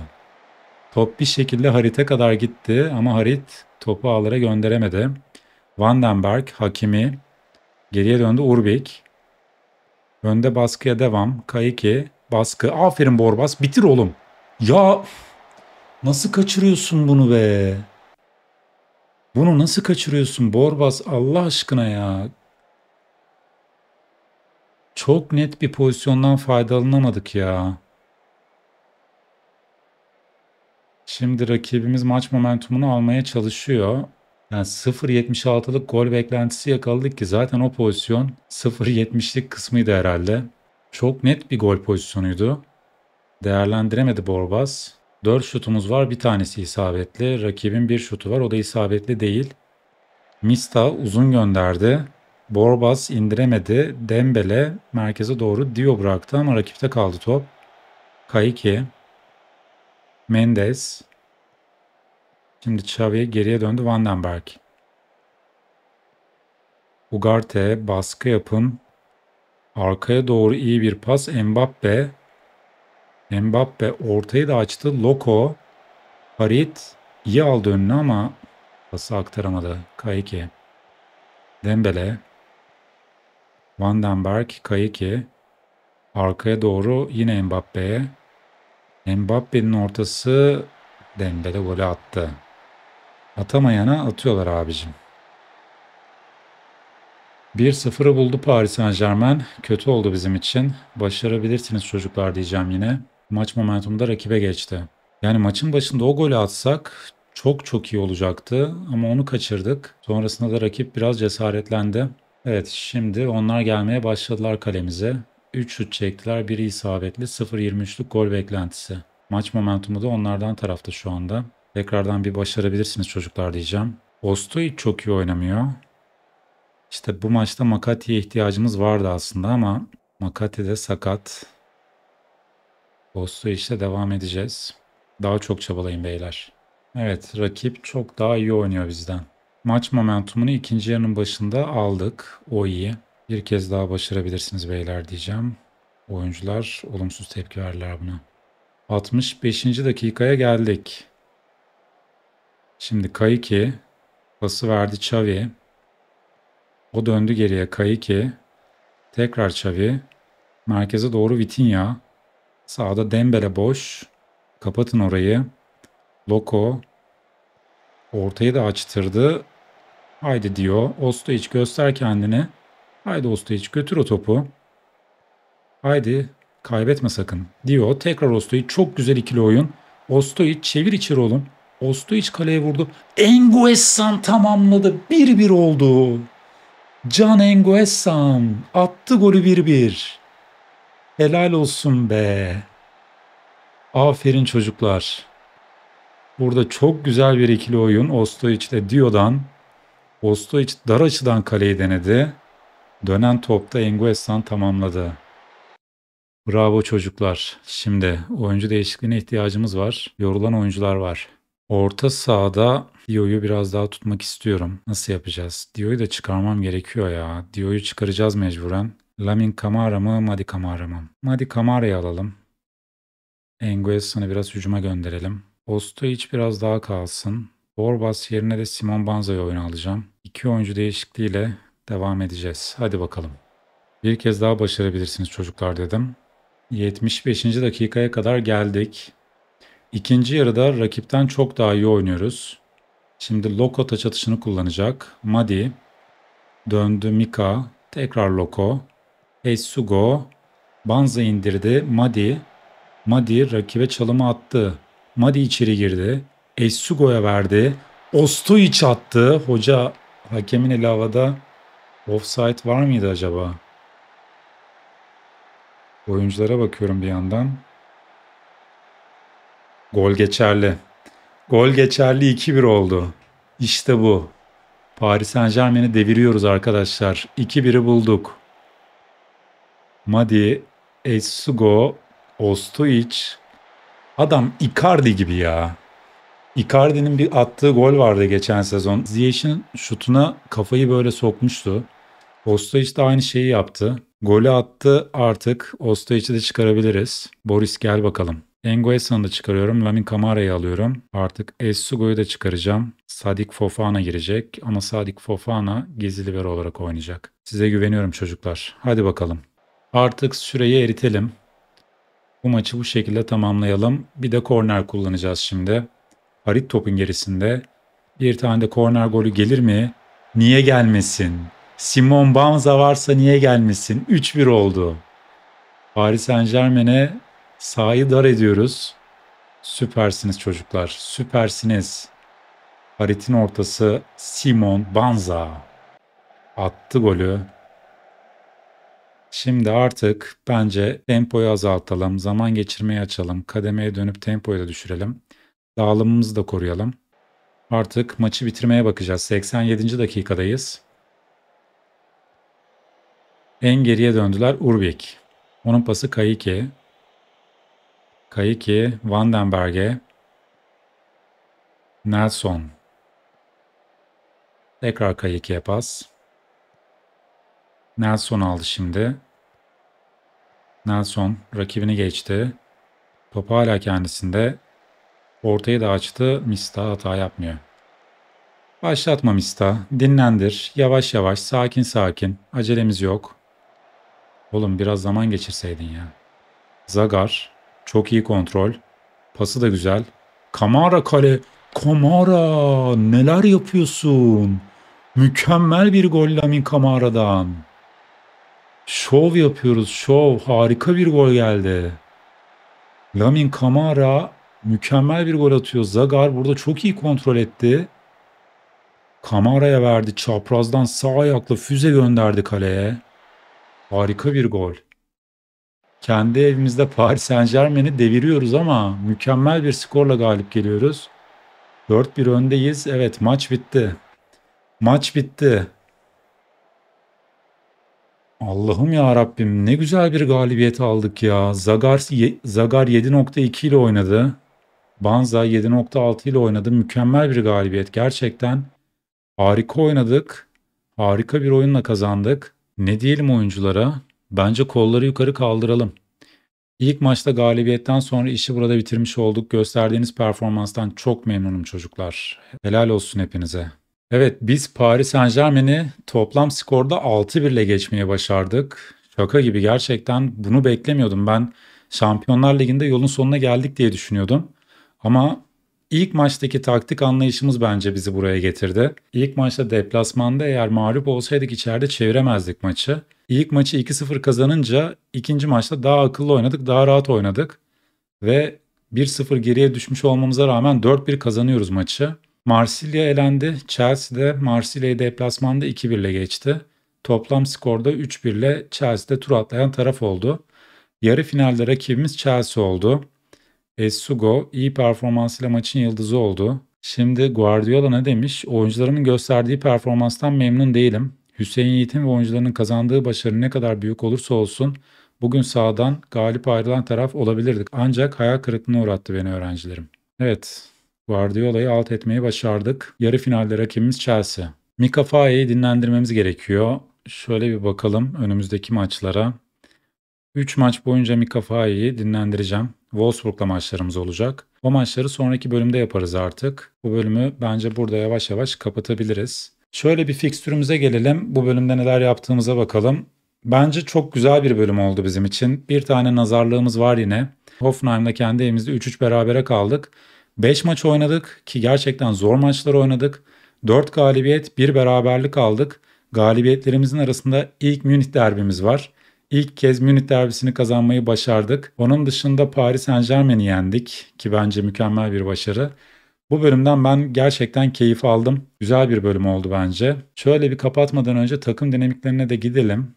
Top bir şekilde Harit'e kadar gitti ama Harit topu ağlara gönderemedi. Vandenberg, Hakimi geriye döndü Urbik. Önde baskıya devam. Kayiki baskı. Aferin Borbas. Bitir oğlum. Ya nasıl kaçırıyorsun bunu be? Bunu nasıl kaçırıyorsun Borbas Allah aşkına ya. Çok net bir pozisyondan faydalanamadık ya. Şimdi rakibimiz maç momentumunu almaya çalışıyor. Yani 0.76'lık gol beklentisi yakaladık ki zaten o pozisyon 0.70'lik kısmıydı herhalde. Çok net bir gol pozisyonuydu. Değerlendiremedi Borbas. 4 şutumuz var bir tanesi isabetli. Rakibin bir şutu var o da isabetli değil. Mista uzun gönderdi. Borbas indiremedi. Dembele merkeze doğru Dio bıraktı ama rakipte kaldı top. Kayiki. Mendes. Şimdi Xavi geriye döndü Vandenberg. Ugarte baskı yapın. Arkaya doğru iyi bir pas. Mbappe. Mbappe ortayı da açtı. Loko. Harit iyi aldı önüne ama pası aktaramadı. Kayiki. Dembele. Vandenberg, Kayiki. Arkaya doğru yine Mbappe'ye. Mbappe'nin ortası Dembele golü attı. Atamayana atıyorlar abicim. 1-0'ı buldu Paris Saint Germain. Kötü oldu bizim için. Başarabilirsiniz çocuklar diyeceğim yine. Maç momentumda rakibe geçti. Yani maçın başında o golü atsak çok çok iyi olacaktı ama onu kaçırdık. Sonrasında da rakip biraz cesaretlendi. Evet şimdi onlar gelmeye başladılar kalemize. 3 şut çektiler. Biri isabetli. 0-23'lük gol beklentisi. Maç momentumu da onlardan tarafta şu anda. Tekrardan bir başarabilirsiniz çocuklar diyeceğim. Ostoy çok iyi oynamıyor. İşte bu maçta Makati'ye ihtiyacımız vardı aslında ama Makati de sakat. Ostoy işte devam edeceğiz. Daha çok çabalayın beyler. Evet rakip çok daha iyi oynuyor bizden. Maç momentumunu ikinci yarının başında aldık. O iyi. Bir kez daha başarabilirsiniz beyler diyeceğim. Oyuncular olumsuz tepki verdiler buna. 65. dakikaya geldik. Şimdi Kayki pası verdi Xavi. O döndü geriye Kayki. Tekrar Xavi. Merkeze doğru Vitinha. Sağda Dembele boş. Kapatın orayı. Loko. Ortayı da açtırdı. Haydi diyor. Ostoiç göster kendini. Haydi Ostoiç götür o topu. Haydi kaybetme sakın diyor. Tekrar Ostoiç çok güzel ikili oyun. Ostoiç çevir içeri oğlum. Ostoiç kaleye vurdu. Enguessan tamamladı. 1-1 oldu. Can Enguessan attı golü 1-1. Helal olsun be. Aferin çocuklar. Burada çok güzel bir ikili oyun. Ostoiç ile Dio'dan. Ostoiç dar açıdan kaleyi denedi. Dönen topta Enguessan tamamladı. Bravo çocuklar. Şimdi oyuncu değişikliğine ihtiyacımız var. Yorulan oyuncular var. Orta sahada Dio'yu biraz daha tutmak istiyorum. Nasıl yapacağız? Dio'yu da çıkarmam gerekiyor ya. Dio'yu çıkaracağız mecburen. Lamin Kamara mı, Madi Kamara mı? Madi Kamara'yı alalım. Enguessan'ı biraz hücuma gönderelim. Ostoiç biraz daha kalsın. Borbas yerine de Simon Banza'yı oyuna alacağım. İki oyuncu değişikliğiyle devam edeceğiz. Hadi bakalım. Bir kez daha başarabilirsiniz çocuklar dedim. 75. dakikaya kadar geldik. İkinci yarıda rakipten çok daha iyi oynuyoruz. Şimdi Loko taç atışını kullanacak. Madi. Döndü Mika. Tekrar Loko. Esugo. Banza indirdi. Madi. Madi rakibe çalımı attı. Madi içeri girdi. Esugo'ya verdi. Ostoiç attı. Hoca hakemin eli havada offside var mıydı acaba? Oyunculara bakıyorum bir yandan. Gol geçerli. Gol geçerli 2-1 oldu. İşte bu. Paris Saint Germain'i deviriyoruz arkadaşlar. 2-1'i bulduk. Madi, Esugo, Ostoiç. Adam Icardi gibi ya. Icardi'nin bir attığı gol vardı geçen sezon. Ziyech'in şutuna kafayı böyle sokmuştu. Ostoiç de aynı şeyi yaptı. Golü attı artık. Ostoiç'i de çıkarabiliriz. Boris gel bakalım. Enguesa'nı da çıkarıyorum. Lamin Kamara'yı alıyorum. Artık Essugo'yu da çıkaracağım. Sadik Fofana girecek. Ama Sadik Fofana gizli libero olarak oynayacak. Size güveniyorum çocuklar. Hadi bakalım. Artık süreyi eritelim. Bu maçı bu şekilde tamamlayalım. Bir de korner kullanacağız şimdi. Harit topun gerisinde. Bir tane de korner golü gelir mi? Niye gelmesin? Simon Banza varsa niye gelmesin? 3-1 oldu. Paris Saint Germain'e sahayı dar ediyoruz. Süpersiniz çocuklar. Süpersiniz. Harit'in ortası Simon Banza. Attı golü. Şimdi artık bence tempoyu azaltalım, zaman geçirmeyi açalım, kademeye dönüp tempoyu da düşürelim. Dağılımımızı da koruyalım. Artık maçı bitirmeye bakacağız. 87. dakikadayız. En geriye döndüler Urbik. Onun pası Kayike. Kayike, Vandenberg'e. Nelson. Tekrar Kayike'ye pas. Nelson aldı şimdi. Nelson rakibini geçti. Top hala kendisinde. Ortayı da açtı. Mista hata yapmıyor. Başlatma Mista. Dinlendir. Yavaş yavaş, sakin sakin. Acelemiz yok. Oğlum biraz zaman geçirseydin ya. Zagar. Çok iyi kontrol. Pası da güzel. Kamara kale. Kamara neler yapıyorsun? Mükemmel bir gol Lamin Kamara'dan. Şov yapıyoruz şov. Harika bir gol geldi. Lamin Kamara mükemmel bir gol atıyor. Zagar burada çok iyi kontrol etti. Kamara'ya verdi. Çaprazdan sağ ayakla füze gönderdi kaleye. Harika bir gol. Kendi evimizde Paris Saint Germain'i deviriyoruz ama mükemmel bir skorla galip geliyoruz. 4-1 öndeyiz. Evet maç bitti. Maç bitti. Allah'ım ya Rabbim ne güzel bir galibiyet aldık ya. Zagar Zagar 7.2 ile oynadı. Banza 7.6 ile oynadı. Mükemmel bir galibiyet gerçekten. Harika oynadık. Harika bir oyunla kazandık. Ne diyelim oyunculara? Bence kolları yukarı kaldıralım. İlk maçta galibiyetten sonra işi burada bitirmiş olduk. Gösterdiğiniz performanstan çok memnunum çocuklar. Helal olsun hepinize. Evet biz Paris Saint Germain'i toplam skorda 6-1 ile geçmeye başardık. Şaka gibi gerçekten bunu beklemiyordum. Ben Şampiyonlar Ligi'nde yolun sonuna geldik diye düşünüyordum. Ama ilk maçtaki taktik anlayışımız bence bizi buraya getirdi. İlk maçta deplasmanda eğer mağlup olsaydık içeride çeviremezdik maçı. İlk maçı 2-0 kazanınca ikinci maçta daha akıllı oynadık, daha rahat oynadık. Ve 1-0 geriye düşmüş olmamıza rağmen 4-1 kazanıyoruz maçı. Marsilya elendi. Chelsea'de Marsilya'yı deplasmanda 2-1 ile geçti. Toplam skorda 3-1 ile Chelsea'de tur atlayan taraf oldu. Yarı finalde rakibimiz Chelsea oldu. Esugo iyi performansıyla maçın yıldızı oldu. Şimdi Guardiola ne demiş? Oyuncularımın gösterdiği performanstan memnun değilim. Hüseyin Yiğit'in ve oyuncularının kazandığı başarı ne kadar büyük olursa olsun bugün sahadan galip ayrılan taraf olabilirdik. Ancak hayal kırıklığına uğrattı beni öğrencilerim. Evet, Guardiola'yı alt etmeyi başardık. Yarı finalde rakibimiz Chelsea. Mika Faye'yi dinlendirmemiz gerekiyor. Şöyle bir bakalım önümüzdeki maçlara. 3 maç boyunca Mika Faye'yi dinlendireceğim. Wolfsburg'la maçlarımız olacak. O maçları sonraki bölümde yaparız artık. Bu bölümü bence burada yavaş yavaş kapatabiliriz. Şöyle bir fikstürümüze gelelim. Bu bölümde neler yaptığımıza bakalım. Bence çok güzel bir bölüm oldu bizim için. Bir tane nazarlığımız var yine. Hoffenheim'da kendi evimizde 3-3 berabere kaldık. 5 maç oynadık ki gerçekten zor maçlar oynadık. 4 galibiyet, 1 beraberlik aldık. Galibiyetlerimizin arasında ilk Münih derbimiz var. İlk kez Münih derbisini kazanmayı başardık. Onun dışında Paris Saint Germain'i yendik ki bence mükemmel bir başarı. Bu bölümden ben gerçekten keyif aldım. Güzel bir bölüm oldu bence. Şöyle bir kapatmadan önce takım dinamiklerine de gidelim.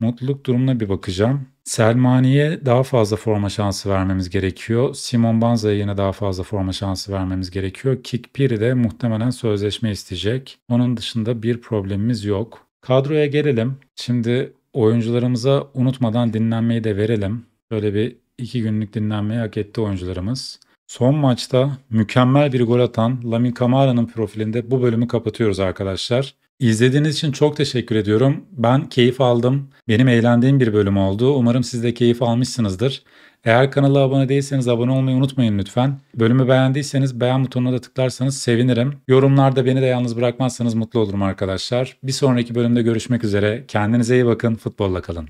Mutluluk durumuna bir bakacağım. Selmani'ye daha fazla forma şansı vermemiz gerekiyor. Simon Banza'ya yine daha fazla forma şansı vermemiz gerekiyor. Kikpiri de muhtemelen sözleşme isteyecek. Onun dışında bir problemimiz yok. Kadroya gelelim. Şimdi oyuncularımıza unutmadan dinlenmeyi de verelim. Böyle bir iki günlük dinlenmeyi hak etti oyuncularımız. Son maçta mükemmel bir gol atan Lamin Kamara'nın profilinde bu bölümü kapatıyoruz arkadaşlar. İzlediğiniz için çok teşekkür ediyorum. Ben keyif aldım. Benim eğlendiğim bir bölüm oldu. Umarım siz de keyif almışsınızdır. Eğer kanala abone değilseniz abone olmayı unutmayın lütfen. Bölümü beğendiyseniz beğen butonuna da tıklarsanız sevinirim. Yorumlarda beni de yalnız bırakmazsanız mutlu olurum arkadaşlar. Bir sonraki bölümde görüşmek üzere. Kendinize iyi bakın. Futbolla kalın.